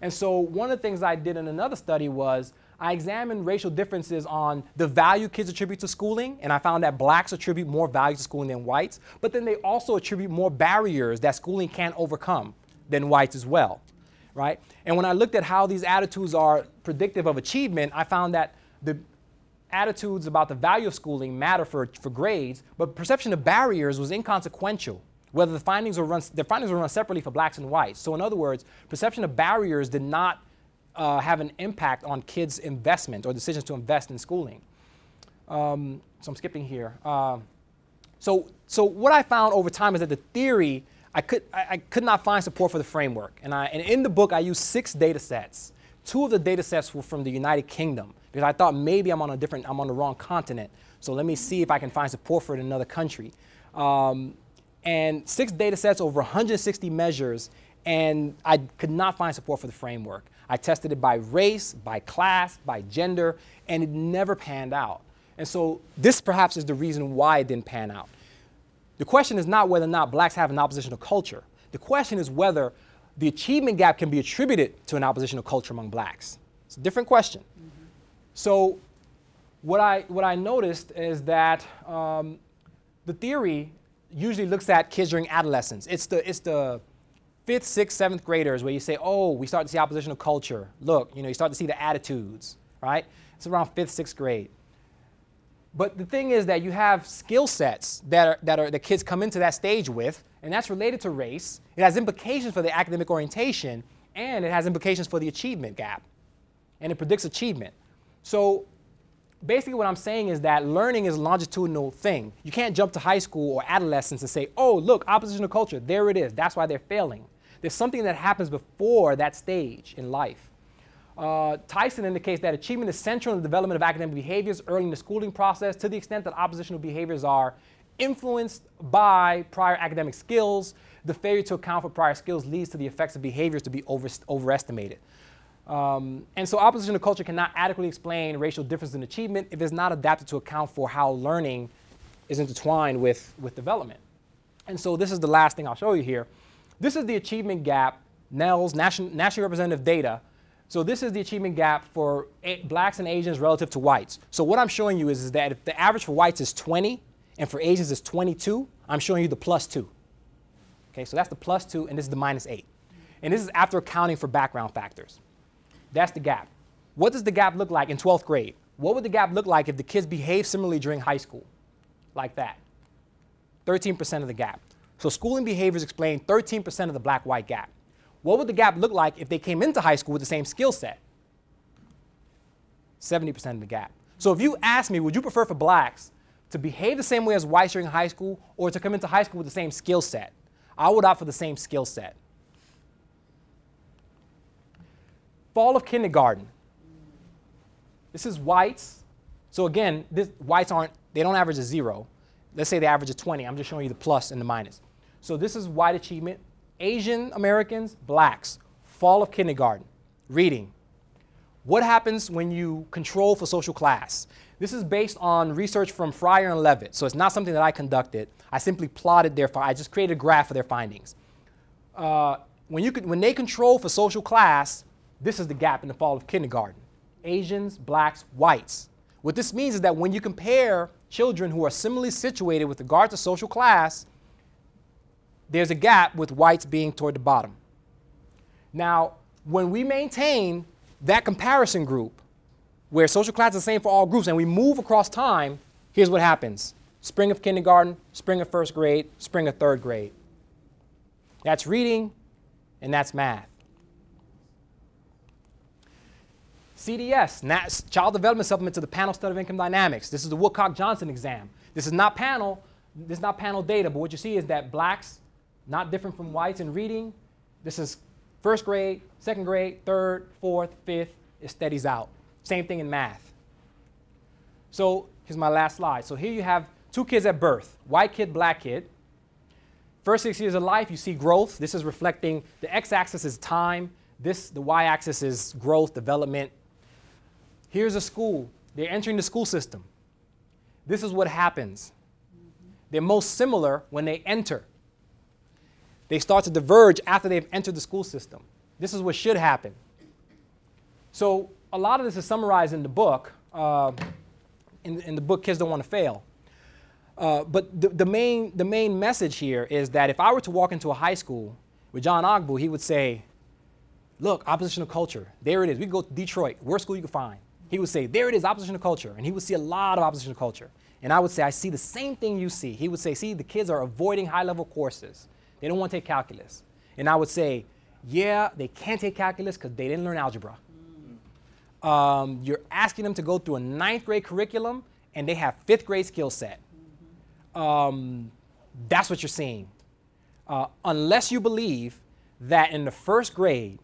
Speaker 2: And so one of the things I did in another study was I examined racial differences on the value kids attribute to schooling, and I found that blacks attribute more value to schooling than whites, but then they also attribute more barriers that schooling can't overcome than whites as well, right? And when I looked at how these attitudes are predictive of achievement, I found that the attitudes about the value of schooling matter for, for grades, but perception of barriers was inconsequential whether the findings were run, the findings were run separately for blacks and whites. So in other words, perception of barriers did not uh, have an impact on kids' investment or decisions to invest in schooling. Um, so I'm skipping here. Uh, so, so what I found over time is that the theory, I could, I, I, could not find support for the framework. And, I, and in the book, I used six data sets. Two of the data sets were from the United Kingdom because I thought maybe I'm on a different, I'm on the wrong continent. So let me see if I can find support for it in another country. Um, and six data sets over 160 measures, and I could not find support for the framework. I tested it by race, by class, by gender, and it never panned out. And so this perhaps is the reason why it didn't pan out. The question is not whether or not blacks have an oppositional culture. The question is whether the achievement gap can be attributed to an oppositional culture among blacks. It's a different question. Mm -hmm. So what I, what I noticed is that um, the theory usually looks at kids during adolescence. It's the, it's the fifth, sixth, seventh graders where you say, oh, we start to see oppositional culture. Look, you know, you start to see the attitudes, right? It's around fifth, sixth grade. But the thing is that you have skill sets that, are, that, are, that kids come into that stage with, and that's related to race. It has implications for the academic orientation, and it has implications for the achievement gap. And it predicts achievement. So basically what I'm saying is that learning is a longitudinal thing. You can't jump to high school or adolescence and say, oh, look, oppositional culture, there it is. That's why they're failing. There's something that happens before that stage in life. Uh, Tyson indicates that achievement is central in the development of academic behaviors early in the schooling process to the extent that oppositional behaviors are influenced by prior academic skills. The failure to account for prior skills leads to the effects of behaviors to be over, overestimated. Um, and so oppositional culture cannot adequately explain racial difference in achievement if it's not adapted to account for how learning is intertwined with, with development. And so this is the last thing I'll show you here. This is the achievement gap, NELS, National, nationally representative data. So this is the achievement gap for blacks and Asians relative to whites. So what I'm showing you is, is that if the average for whites is 20 and for Asians is 22, I'm showing you the plus 2. Okay, so that's the plus 2 and this is the minus 8. And this is after accounting for background factors. That's the gap. What does the gap look like in 12th grade? What would the gap look like if the kids behave similarly during high school? Like that. 13% of the gap. So schooling behaviors explain 13% of the black-white gap. What would the gap look like if they came into high school with the same skill set? 70% of the gap. So if you ask me, would you prefer for blacks to behave the same way as whites during high school or to come into high school with the same skill set? I would opt for the same skill set. Fall of kindergarten. This is whites. So again, this, whites aren't, they don't average a zero. Let's say they average a 20. I'm just showing you the plus and the minus. So this is white achievement. Asian Americans, blacks. Fall of kindergarten. Reading. What happens when you control for social class? This is based on research from Fryer and Levitt. So it's not something that I conducted. I simply plotted their, I just created a graph of their findings. Uh, when, you could, when they control for social class, this is the gap in the fall of kindergarten. Asians, blacks, whites. What this means is that when you compare children who are similarly situated with regard to social class, there's a gap with whites being toward the bottom. Now, when we maintain that comparison group, where social class is the same for all groups, and we move across time, here's what happens spring of kindergarten, spring of first grade, spring of third grade. That's reading, and that's math. CDS, Child Development Supplement to the Panel Study of Income Dynamics. This is the Woodcock-Johnson exam. This is not panel, this is not panel data, but what you see is that blacks, not different from whites in reading. This is first grade, second grade, third, fourth, fifth, it steadies out. Same thing in math. So here's my last slide. So here you have two kids at birth, white kid, black kid. First six years of life, you see growth. This is reflecting the x-axis is time. This, the y-axis is growth, development. Here's a school. They're entering the school system. This is what happens. They're most similar when they enter. They start to diverge after they've entered the school system. This is what should happen. So a lot of this is summarized in the book. Uh, in, in, the book, Kids Don't Want to Fail. Uh, but the, the, main, the main message here is that if I were to walk into a high school with John Ogbu, he would say, look, oppositional culture, there it is. We go to Detroit, worst school you can find. He would say, there it is, oppositional culture. And he would see a lot of oppositional culture. And I would say, I see the same thing you see. He would say, see, the kids are avoiding high level courses. They don't want to take calculus. And I would say, yeah, they can't take calculus because they didn't learn algebra. Um, you're asking them to go through a ninth grade curriculum and they have fifth grade skill set. Um, that's what you're seeing. Uh, unless you believe that in the first grade,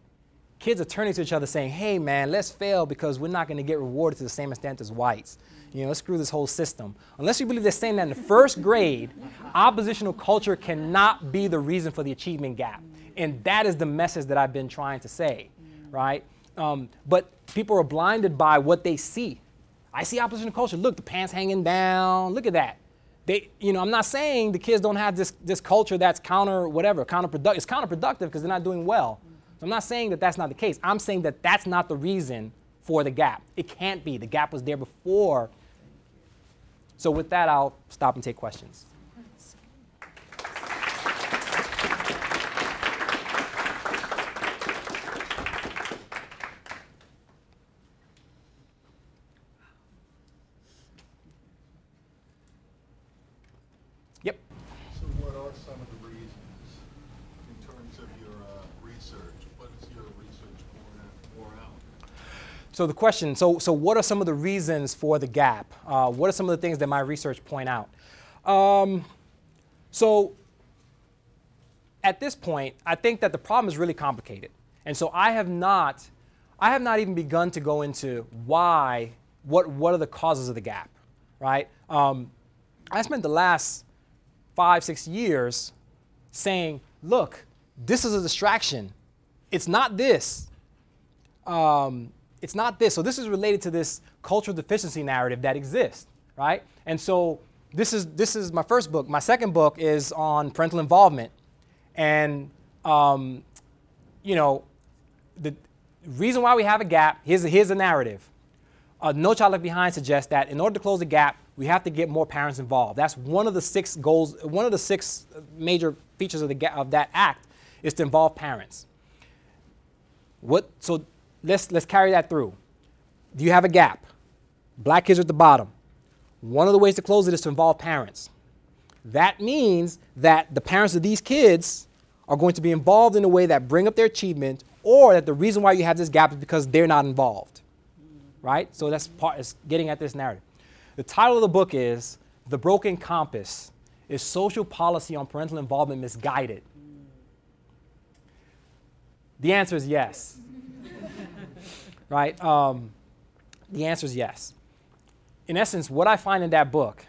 Speaker 2: kids are turning to each other saying, hey man, let's fail because we're not going to get rewarded to the same extent as whites. You know, let's screw this whole system. Unless you believe they're saying that in the first grade, oppositional culture cannot be the reason for the achievement gap. And that is the message that I've been trying to say, right? Um, but people are blinded by what they see. I see oppositional culture. Look, the pants hanging down. Look at that. They, you know, I'm not saying the kids don't have this, this culture that's counter whatever, counterproductive. It's counterproductive because they're not doing well. So I'm not saying that that's not the case. I'm saying that that's not the reason for the gap. It can't be. The gap was there before. So with that, I'll stop and take questions. So the question, so, so what are some of the reasons for the gap? Uh, what are some of the things that my research point out? Um, so at this point, I think that the problem is really complicated. And so I have not, I have not even begun to go into why, what, what are the causes of the gap, right? Um, I spent the last five, six years saying, look, this is a distraction. It's not this. Um, it's not this. So this is related to this cultural deficiency narrative that exists, right? And so this is this is my first book. My second book is on parental involvement, and um, you know, the reason why we have a gap. Here's a, here's a narrative. Uh, no Child Left Behind suggests that in order to close the gap, we have to get more parents involved. That's one of the six goals. One of the six major features of the of that act is to involve parents. What so let's, let's carry that through. Do you have a gap? Black kids are at the bottom. One of the ways to close it is to involve parents. That means that the parents of these kids are going to be involved in a way that bring up their achievement or that the reason why you have this gap is because they're not involved. Right? So that's part is getting at this narrative. The title of the book is The Broken Compass is Social Policy on Parental Involvement Misguided? The answer is yes right? Um, the answer is yes. In essence, what I find in that book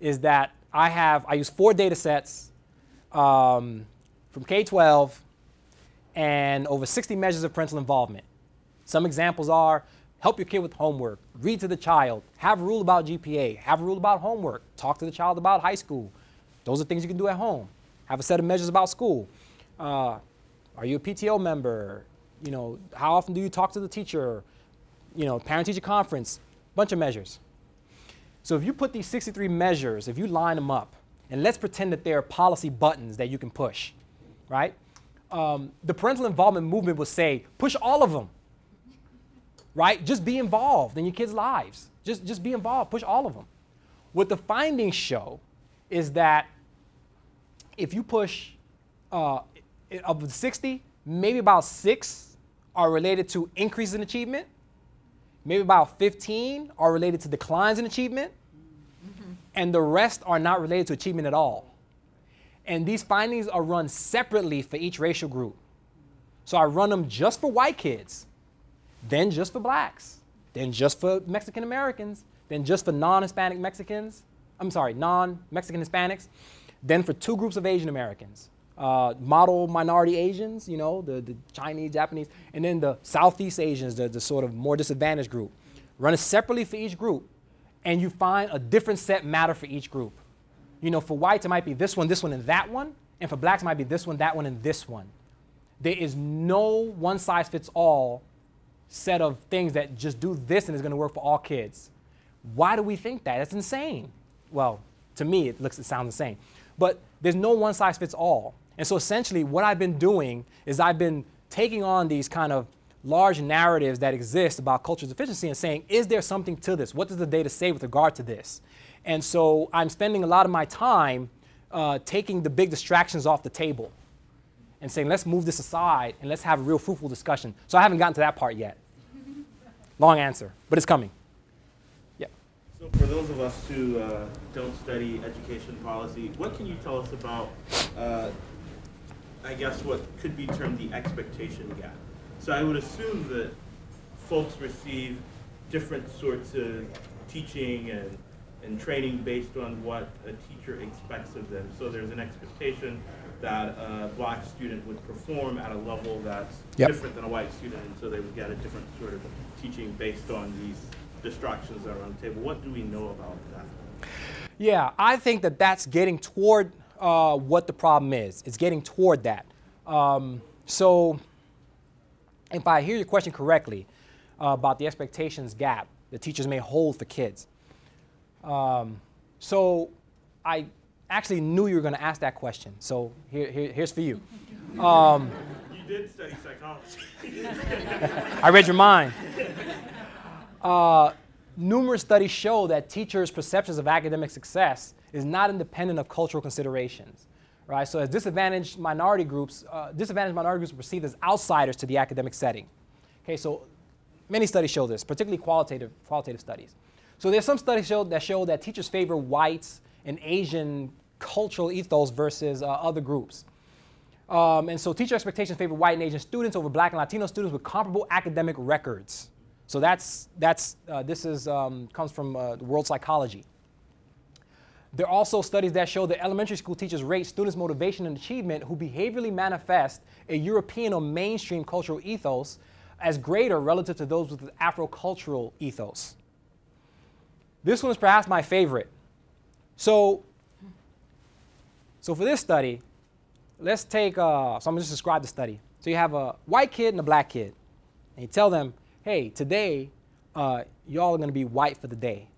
Speaker 2: is that I have, I use four data sets um, from K-12 and over 60 measures of parental involvement. Some examples are help your kid with homework, read to the child, have a rule about GPA, have a rule about homework, talk to the child about high school. Those are things you can do at home. Have a set of measures about school. Uh, are you a PTO member? You know, how often do you talk to the teacher? You know, parent-teacher conference, bunch of measures. So if you put these 63 measures, if you line them up, and let's pretend that they're policy buttons that you can push, right? Um, the parental involvement movement would say, push all of them, right? Just be involved in your kids' lives. Just, just be involved, push all of them. What the findings show is that if you push uh, of the 60, maybe about six are related to increases in achievement, maybe about 15 are related to declines in achievement, mm-hmm. and the rest are not related to achievement at all. And these findings are run separately for each racial group. So I run them just for white kids, then just for blacks, then just for Mexican Americans, then just for non Hispanic Mexicans, I'm sorry, non Mexican Hispanics, then for two groups of Asian Americans. Uh, model minority Asians, you know, the, the Chinese, Japanese, and then the Southeast Asians, the, the sort of more disadvantaged group. Run it separately for each group, and you find a different set matter for each group. You know, for whites, it might be this one, this one, and that one, and for blacks, it might be this one, that one, and this one. There is no one size fits all set of things that just do this and is going to work for all kids. Why do we think that? That's insane. Well, to me, it looks, it sounds insane. But there's no one size fits all. And so essentially, what I've been doing is I've been taking on these kind of large narratives that exist about cultural deficiency and saying, is there something to this? What does the data say with regard to this? And so I'm spending a lot of my time uh, taking the big distractions off the table and saying, let's move this aside and let's have a real fruitful discussion. So I haven't gotten to that part yet. Long answer, but it's coming. Yeah.
Speaker 4: So for those of us who uh, don't study education policy, what can you tell us about, uh, I guess, what could be termed the expectation gap? So I would assume that folks receive different sorts of teaching and, and training based on what a teacher expects of them. So there's an expectation that a black student would perform at a level that's
Speaker 2: Yep.
Speaker 4: different than a white student, and so they would get a different sort of teaching based on these distractions that are on the table. What do we know about that?
Speaker 2: Yeah, I think that that's getting toward uh, what the problem is. It's getting toward that. Um, so, if I hear your question correctly uh, about the expectations gap that teachers may hold for kids, um, so I actually knew you were going to ask that question. So here, here- here's for you. Um,
Speaker 4: You did study psychology.
Speaker 2: I read your mind. Uh, numerous studies show that teachers' perceptions of academic success is not independent of cultural considerations, right? So, as disadvantaged minority groups, uh, disadvantaged minority groups are perceived as outsiders to the academic setting. Okay, so many studies show this, particularly qualitative qualitative studies. So, there's some studies show, that show that teachers favor whites and Asian cultural ethos versus uh, other groups. Um, and so teacher expectations favor white and Asian students over black and Latino students with comparable academic records. So that's, that's uh, this is, um, comes from uh, world psychology. There are also studies that show that elementary school teachers rate students' motivation and achievement who behaviorally manifest a European or mainstream cultural ethos as greater relative to those with an Afro-cultural ethos. This one is perhaps my favorite. So, so for this study, let's take, uh, so I'm gonna just describe the study. So you have a white kid and a black kid, and you tell them, hey, today, uh, y'all are gonna be white for the day,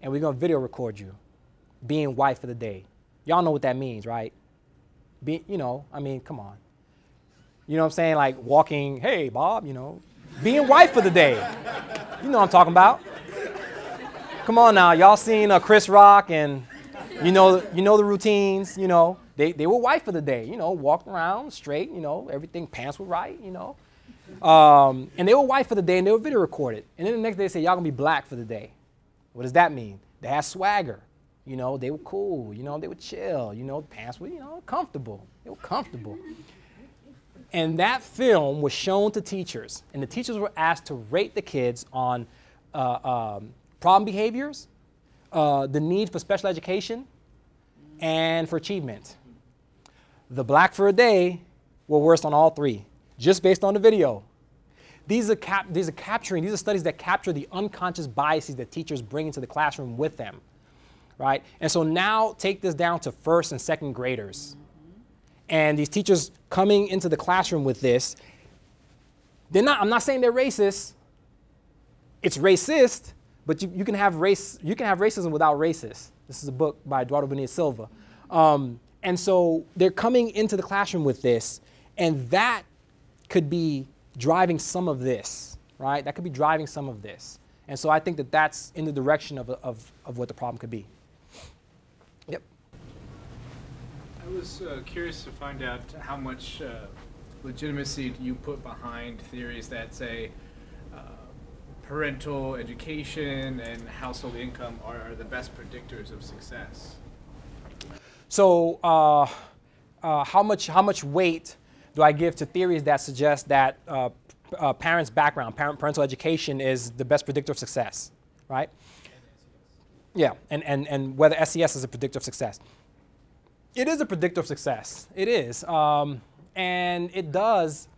Speaker 2: and we're gonna video record you being white for the day. Y'all know what that means, right? Be, you know, I mean, come on. You know what I'm saying? Like walking, hey, Bob, you know, being white for the day. You know what I'm talking about. Come on now, y'all seen uh, Chris Rock and you know, you know the routines, you know. They, they were white for the day, you know, walked around straight, you know, everything, pants were right, you know. Um, and they were white for the day and they were video recorded. And then the next day they say, y'all gonna be black for the day. What does that mean? They had swagger, you know, they were cool, you know, they were chill, you know, pants were, you know, comfortable. They were comfortable. And that film was shown to teachers, and the teachers were asked to rate the kids on uh, um, problem behaviors, uh, the need for special education, and for achievement. The Black for a Day were worse on all three, just based on the video. These are, cap- these are capturing, these are studies that capture the unconscious biases that teachers bring into the classroom with them, right? And so now take this down to first and second graders. And these teachers coming into the classroom with this, they're not. I'm not saying they're racist. It's racist, but you, you can have race. You can have racism without racist. This is a book by Eduardo Bonilla Silva, um, and so they're coming into the classroom with this, and that could be driving some of this, right? That could be driving some of this, and so I think that that's in the direction of of, of what the problem could be. Yep.
Speaker 5: I was uh, curious to find out how much uh, legitimacy you put behind theories that say uh, parental education and household income are, are, the best predictors of success.
Speaker 2: So, uh, uh, how much how much weight do I give to theories that suggest that uh, uh parents' background, parent parental education, is the best predictor of success, right? Yeah, and, and, and whether SES is a predictor of success. It is a predictor of success. It is. Um, and it does.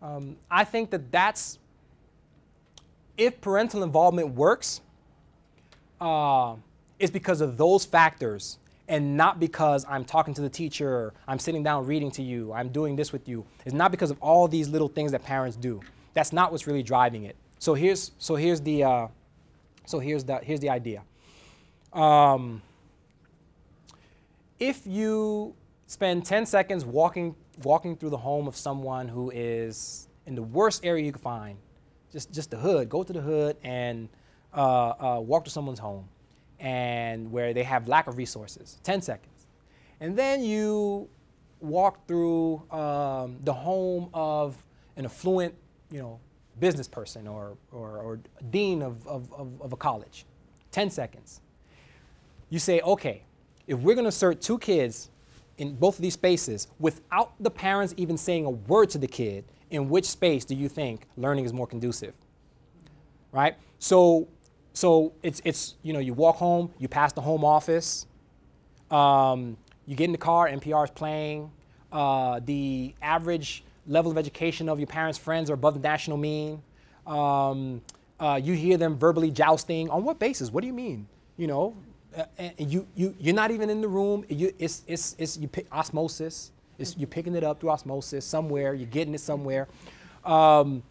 Speaker 2: Um, I think that that's, if parental involvement works, uh, it's because of those factors and not because I'm talking to the teacher, I'm sitting down reading to you, I'm doing this with you. It's not because of all these little things that parents do. That's not what's really driving it. So here's, so here's, the, uh, so here's, the, here's the idea. Um, if you spend 10 seconds walking, walking through the home of someone who is in the worst area you can find, just, just the hood, go to the hood and uh, uh, walk to someone's home and where they have lack of resources, 10 seconds. And then you walk through um, the home of an affluent, you know, business person or, or, or dean of, of, of, of a college, 10 seconds. You say, okay, if we're going to insert two kids in both of these spaces without the parents even saying a word to the kid, in which space do you think learning is more conducive? Right? So, so it's, it's you know, you walk home, you pass the home office, um, you get in the car, NPR is playing, uh, the average level of education of your parents' friends are above the national mean. Um, uh, you hear them verbally jousting. On what basis? What do you mean? You know, uh, and you, you, you're not even in the room. You, it's, it's, it's, you pick osmosis. It's, you're picking it up through osmosis somewhere. You're getting it somewhere. Um,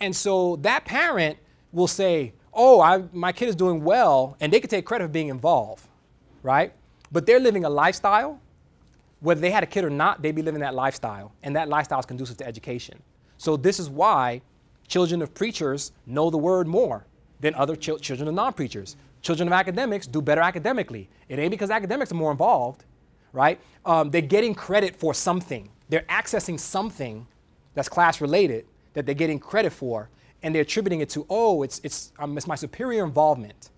Speaker 2: and so that parent will say, oh, I, my kid is doing well, and they could take credit for being involved, right? But they're living a lifestyle. Whether they had a kid or not, they'd be living that lifestyle, and that lifestyle is conducive to education. So this is why children of preachers know the word more than other ch- children of non-preachers children of academics do better academically. It ain't because academics are more involved, right? Um, they're getting credit for something. They're accessing something that's class related that they're getting credit for, and they're attributing it to, oh, it's, it's, um, it's my superior involvement.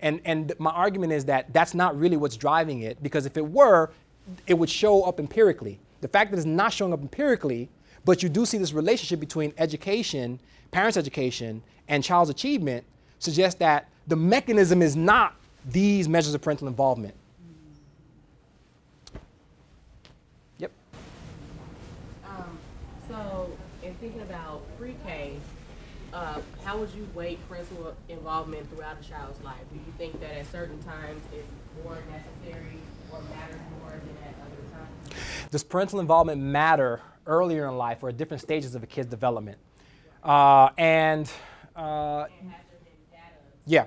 Speaker 2: And, and my argument is that that's not really what's driving it, because if it were, it would show up empirically. The fact that it's not showing up empirically, but you do see this relationship between education, parents' education, and child's achievement suggests that the mechanism is not these measures of parental involvement. Yep.
Speaker 6: Um, so, in thinking about pre-K, uh, how would you weight parental involvement throughout a child's life? Do you think that at certain times it's more necessary or matters more than at other times?
Speaker 2: Does parental involvement matter earlier in life or at different stages of a kid's development? Uh, and uh, yeah.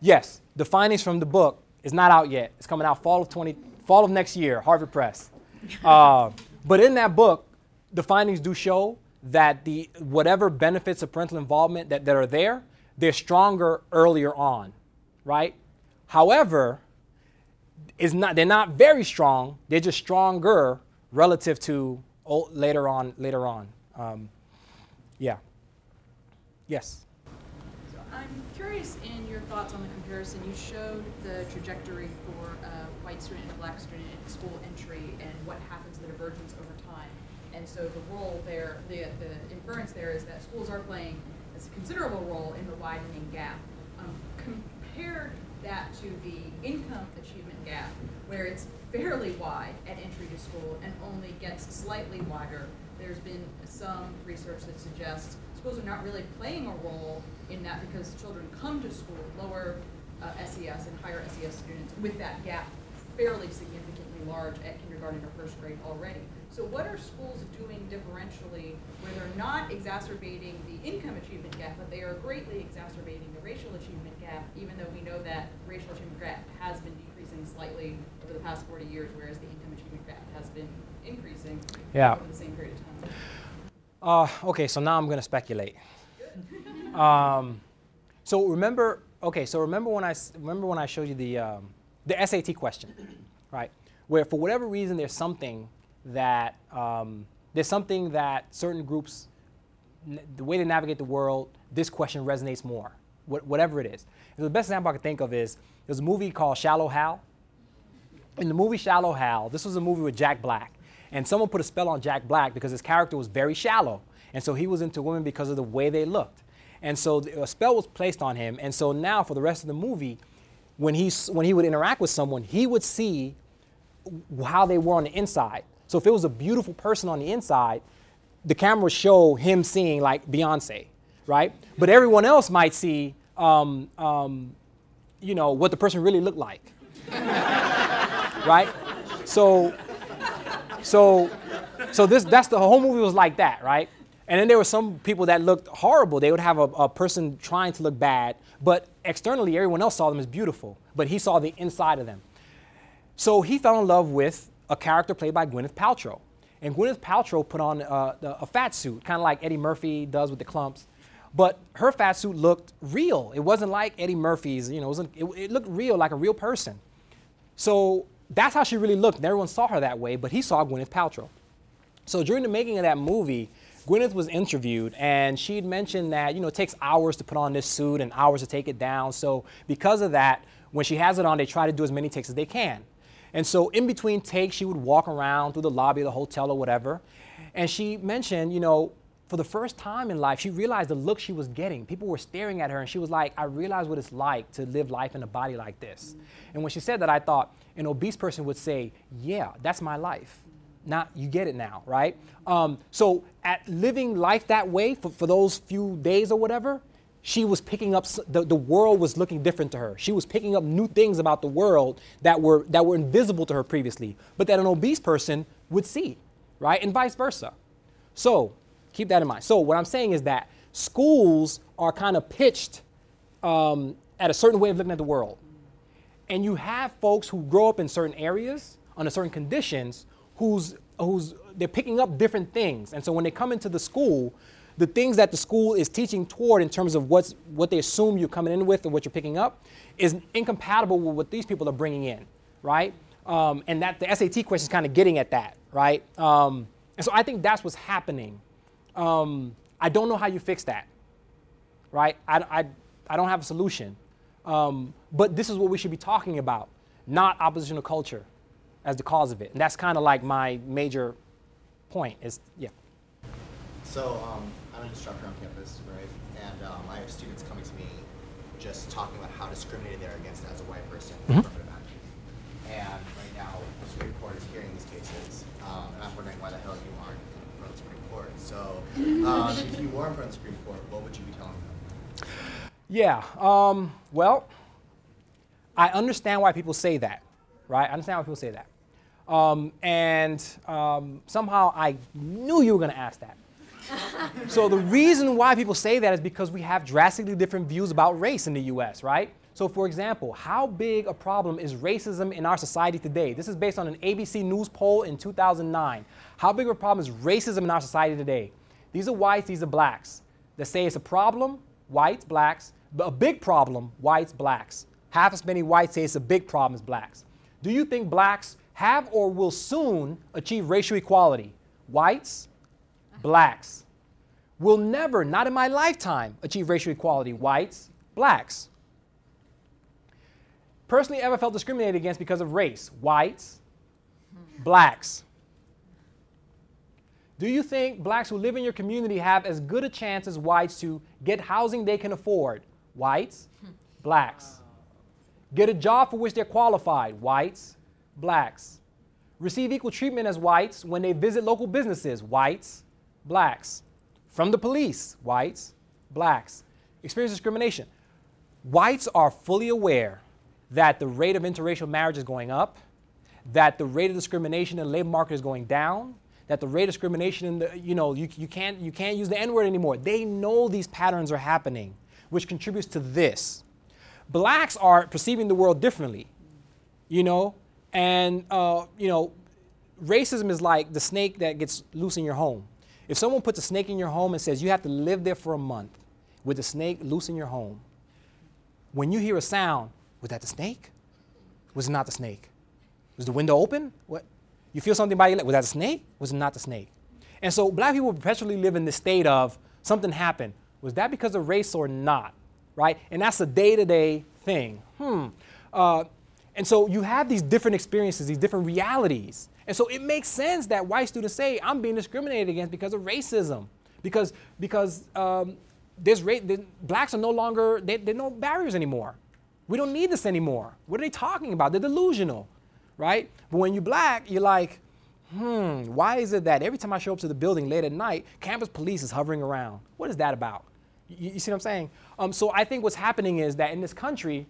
Speaker 2: Yes, the findings from the book is not out yet. It's coming out fall of 20, fall of next year, Harvard Press. Uh, but in that book, the findings do show that the whatever benefits of parental involvement that, that are there, they're stronger earlier on, right? However, is not they're not very strong. They're just stronger relative to later on. Later on, um, yeah. Yes
Speaker 7: curious in your thoughts on the comparison. You showed the trajectory for a white student and a black student in school entry and what happens the divergence over time. And so the role there, the, the inference there is that schools are playing a considerable role in the widening gap. Um, compared that to the income achievement gap, where it's fairly wide at entry to school and only gets slightly wider. There's been some research that suggests schools are not really playing a role in that because children come to school, lower uh, SES and higher SES students, with that gap fairly significantly large at kindergarten or first grade already. So what are schools doing differentially where they're not exacerbating the income achievement gap, but they are greatly exacerbating the racial achievement gap, even though we know that racial achievement gap has been decreasing slightly over the past 40 years, whereas the income achievement gap has been increasing
Speaker 2: Yeah.
Speaker 7: over the same period of time?
Speaker 2: Uh, okay, so now I'm going to speculate. Um, so remember, okay, so remember when I remember when I showed you the um, the SAT question, right? Where for whatever reason there's something that um, there's something that certain groups, the way they navigate the world, this question resonates more, wh- whatever it is. And the best example I can think of is there's a movie called Shallow Hal. In the movie Shallow Hal, this was a movie with Jack Black, and someone put a spell on Jack Black because his character was very shallow, and so he was into women because of the way they looked, and so a spell was placed on him, and so now for the rest of the movie, when he when he would interact with someone, he would see how they were on the inside. So if it was a beautiful person on the inside, the camera would show him seeing like Beyonce, right? But everyone else might see, um, um, you know, what the person really looked like right? So, so, so this that's the whole movie was like that, right? And then there were some people that looked horrible. They would have a, a person trying to look bad, but externally everyone else saw them as beautiful, but he saw the inside of them. So he fell in love with a character played by Gwyneth Paltrow. And Gwyneth Paltrow put on uh, a fat suit, kind of like Eddie Murphy does with the Klumps. But her fat suit looked real. It wasn't like Eddie Murphy's, you know, it, it, it looked real, like a real person. So that's how she really looked. And everyone saw her that way, but he saw Gwyneth Paltrow. So during the making of that movie, Gwyneth was interviewed and she had mentioned that, you know, it takes hours to put on this suit and hours to take it down. So because of that, when she has it on, they try to do as many takes as they can. And so in between takes, she would walk around through the lobby of the hotel or whatever. And she mentioned, you know, for the first time in life, she realized the look she was getting. People were staring at her, and she was like, I realize what it's like to live life in a body like this. And when she said that, I thought an obese person would say, Yeah, that's my life. Now, you get it now, right? Um, so, at living life that way for, for those few days or whatever, she was picking up, the, the world was looking different to her. She was picking up new things about the world that were, that were invisible to her previously, but that an obese person would see, right? And vice versa. So keep that in mind. So what I'm saying is that schools are kind of pitched um, at a certain way of looking at the world. And you have folks who grow up in certain areas under certain conditions who's, who's they're picking up different things. And so when they come into the school, the things that the school is teaching toward in terms of what's, what they assume you're coming in with and what you're picking up is incompatible with what these people are bringing in, right? Um, and that the SAT question is kind of getting at that, right? Um, and so I think that's what's happening. Um, I don't know how you fix that, right? I, I, I don't have a solution. Um, but this is what we should be talking about, not oppositional culture as the cause of it. And that's kind of like my major point is, yeah.
Speaker 8: So um, I'm an instructor on campus, right? And um, I have students coming to me just talking about how discriminated they're against as a white person in affirmative action. And right now, the Supreme Court is hearing these cases, um, and I'm wondering why the hell you aren't in front of the Supreme Court. So um, if you were in front of the Supreme Court, what would you be telling them?
Speaker 2: Yeah. Um, well, I understand why people say that, right? I understand why people say that. Um, and um, somehow I knew you were going to ask that. so the reason why people say that is because we have drastically different views about race in the US, right? So for example, how big a problem is racism in our society today? This is based on an ABC News poll in 2009. How big of a problem is racism in our society today? These are whites, these are blacks. They say it's a problem, whites, blacks, but a big problem, whites, blacks. Half as many whites say it's a big problem as blacks. Do you think blacks have or will soon achieve racial equality? Whites, blacks. Will never, not in my lifetime, achieve racial equality. Whites, blacks. Personally, ever felt discriminated against because of race? Whites, blacks. Do you think blacks who live in your community have as good a chance as whites to get housing they can afford? Whites, hmm. blacks. Get a job for which they're qualified? Whites, blacks. Receive equal treatment as whites when they visit local businesses? Whites, blacks. From the police? Whites, blacks. Experience discrimination. Whites are fully aware that the rate of interracial marriage is going up, that the rate of discrimination in the labor market is going down, that the rate of discrimination in the, you know, you, you can't, you can't use the N-word anymore. They know these patterns are happening, which contributes to this. Blacks are perceiving the world differently, you know, and, uh, you know, racism is like the snake that gets loose in your home. If someone puts a snake in your home and says you have to live there for a month with the snake loose in your home, when you hear a sound, was that the snake? Was it not the snake? Was the window open? What? You feel something by your leg. Was that a snake? Was it not the snake? And so black people perpetually live in this state of something happened. Was that because of race or not? Right? And that's a day-to-day thing. Hmm. Uh, and so you have these different experiences, these different realities. And so it makes sense that white students say, I'm being discriminated against because of racism. Because, because um, this ra- the, blacks are no longer, they, they're no barriers anymore. We don't need this anymore. What are they talking about? They're delusional, right? But when you're black, you're like, hmm, why is it that every time I show up to the building late at night, campus police is hovering around? What is that about? You, you see what I'm saying? Um, so I think what's happening is that in this country,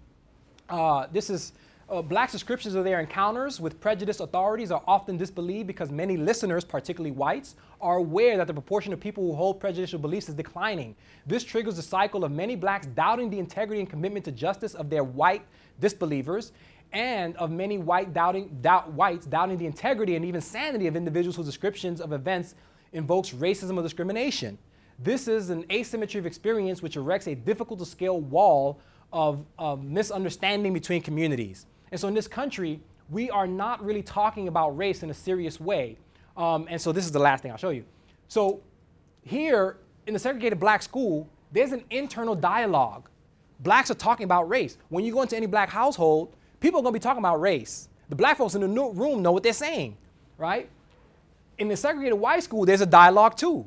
Speaker 2: uh, this is, uh, black descriptions of their encounters with prejudiced authorities are often disbelieved because many listeners, particularly whites, are aware that the proportion of people who hold prejudicial beliefs is declining. This triggers the cycle of many blacks doubting the integrity and commitment to justice of their white disbelievers and of many white doubting, doubt, whites doubting the integrity and even sanity of individuals whose descriptions of events invokes racism or discrimination. This is an asymmetry of experience which erects a difficult to scale wall of, of misunderstanding between communities. And so in this country, we are not really talking about race in a serious way. Um, and so this is the last thing I'll show you. So here in the segregated black school, there's an internal dialogue. Blacks are talking about race. When you go into any black household, people are going to be talking about race. The black folks in the room know what they're saying, right? In the segregated white school, there's a dialogue too.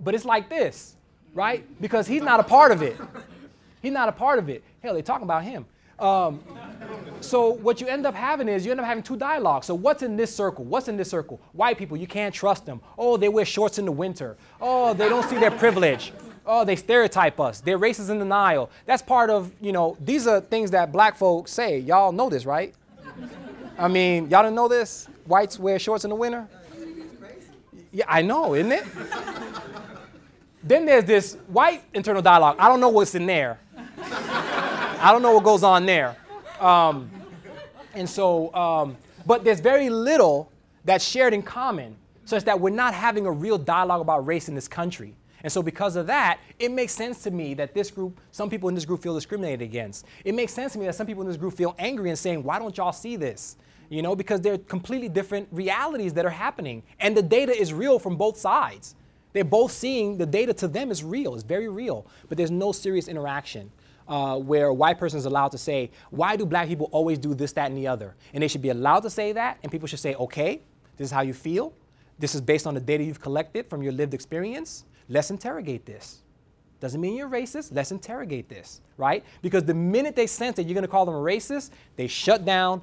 Speaker 2: But it's like this, right? Because he's not a part of it. He's not a part of it. Hell, they're talking about him. Um, so what you end up having is you end up having two dialogues. So what's in this circle? What's in this circle? White people, you can't trust them. Oh, they wear shorts in the winter. Oh, they don't see their privilege. Oh, they stereotype us. They're racist in denial. That's part of, you know, these are things that black folks say. Y'all know this, right? I mean, y'all didn't know this? Whites wear shorts in the winter? Yeah, I know, isn't it? then there's this white internal dialogue. I don't know what's in there. I don't know what goes on there. Um, and so, um, but there's very little that's shared in common, such that we're not having a real dialogue about race in this country. And so, because of that, it makes sense to me that this group, some people in this group feel discriminated against. It makes sense to me that some people in this group feel angry and saying, why don't y'all see this? You know, because they're completely different realities that are happening. And the data is real from both sides. They're both seeing the data to them is real, it's very real, but there's no serious interaction uh, where a white person is allowed to say, why do black people always do this, that, and the other? And they should be allowed to say that, and people should say, okay, this is how you feel. This is based on the data you've collected from your lived experience. Let's interrogate this. Doesn't mean you're racist. Let's interrogate this, right? Because the minute they sense that you're going to call them a racist, they shut down.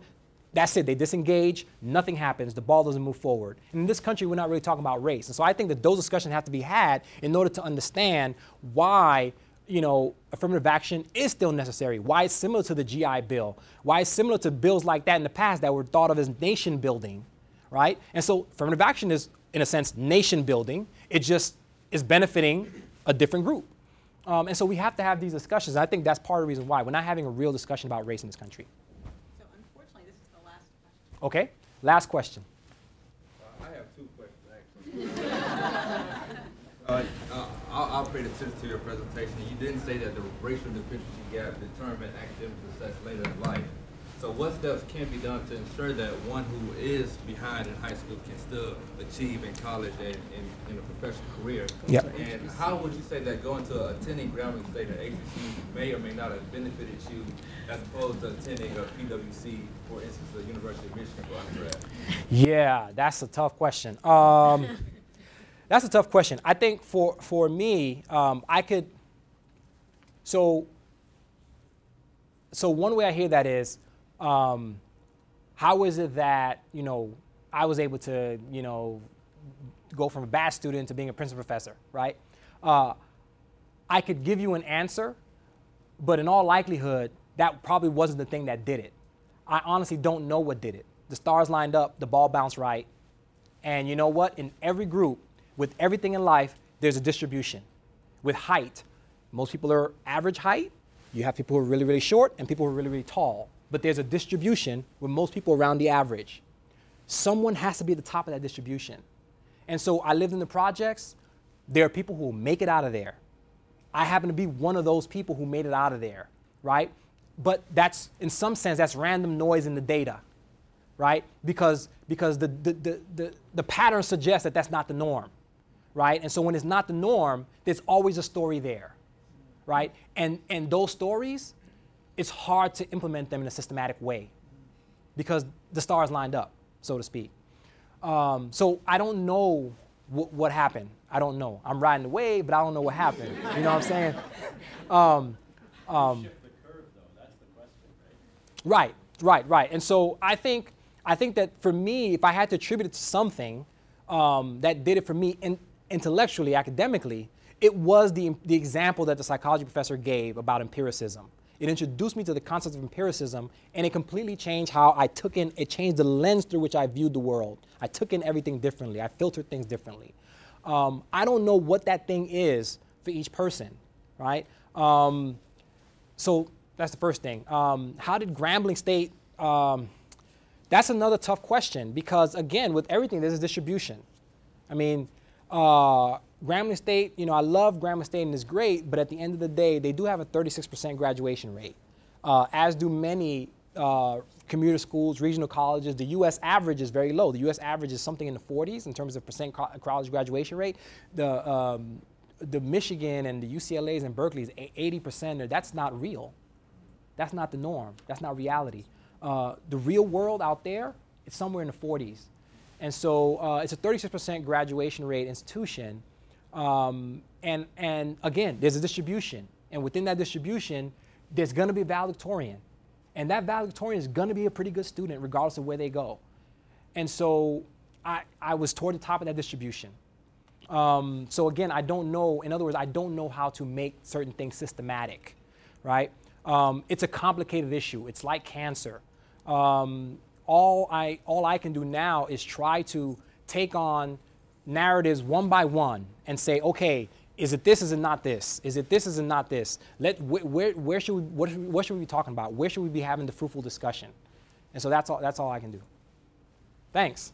Speaker 2: That's it. They disengage. Nothing happens. The ball doesn't move forward. And in this country, we're not really talking about race. And so I think that those discussions have to be had in order to understand why you know, affirmative action is still necessary, why it's similar to the GI Bill, why it's similar to bills like that in the past that were thought of as nation building, right? And so affirmative action is, in a sense, nation building. It just is benefiting a different group. Um, and so we have to have these discussions. I think that's part of the reason why we're not having a real discussion about race in this country.
Speaker 1: So unfortunately, this is the last question.
Speaker 2: Okay, last question.
Speaker 9: Uh, I have two questions, actually. uh, uh, I'll, I'll pay attention to your presentation. You didn't say that the racial deficiency gap determined academic success later in life. So what steps can be done to ensure that one who is behind in high school can still achieve in college and in, a professional career?
Speaker 2: Yep.
Speaker 9: And how would you say that going to attending Grambling State or HBCU may or may not have benefited you as opposed to attending a PWC, for instance, the University of Michigan for undergrad?
Speaker 2: Yeah, that's a tough question. Um, that's a tough question. I think for, for me, um, I could, so, so one way I hear that is, um, how is it that, you know, I was able to, you know, go from a bad student to being a Princeton professor, right? Uh, I could give you an answer, but in all likelihood, that probably wasn't the thing that did it. I honestly don't know what did it. The stars lined up, the ball bounced right, And you know what? In every group, with everything in life, there's a distribution. With height, most people are average height. You have people who are really, really short and people who are really, really tall. But there's a distribution where most people around the average. Someone has to be at the top of that distribution. And so I lived in the projects. There are people who make it out of there. I happen to be one of those people who made it out of there, right? But that's, in some sense, that's random noise in the data, right? Because, because the, the, the, the, the pattern suggests that that's not the norm, right? And so when it's not the norm, there's always a story there, right? And, and those stories, it's hard to implement them in a systematic way because the stars lined up, so to speak. Um, so I don't know wh- what happened. I don't know. I'm riding the wave, but I don't know what happened. You know what I'm saying? Um, um, Right, right, right. And so I think I think that for me, if I had to attribute it to something um, that did it for me in, intellectually, academically, it was the, the example that the psychology professor gave about empiricism. It introduced me to the concept of empiricism, and it completely changed how I took in. It changed the lens through which I viewed the world. I took in everything differently. I filtered things differently. Um, I don't know what that thing is for each person, right? Um, so that's the first thing. Um, how did Grambling State? Um, that's another tough question because again, with everything, there's a distribution. I mean, uh, Grambling State, you know, I love Grambling State and it's great, but at the end of the day, they do have a 36% graduation rate, uh, as do many uh, commuter schools, regional colleges. The U.S. average is very low. The U.S. average is something in the 40s in terms of percent co- college graduation rate. The um, the Michigan and the UCLA's and Berkeley's 80%. That's not real. That's not the norm. That's not reality. Uh, the real world out there, it's somewhere in the 40s. And so uh, it's a 36% graduation rate institution. Um, and, and again, there's a distribution. And within that distribution, there's going to be a valedictorian. And that valedictorian is going to be a pretty good student regardless of where they go. And so I, I was toward the top of that distribution. Um, so again, I don't know, in other words, I don't know how to make certain things systematic, right? Um, it's a complicated issue. It's like cancer. Um, all, I, all I can do now is try to take on narratives one by one and say, okay, is it this, is it not this? Is it this, is it not this? Let, wh- where, where should we, what, what should we be talking about? Where should we be having the fruitful discussion? And so that's all, that's all I can do. Thanks.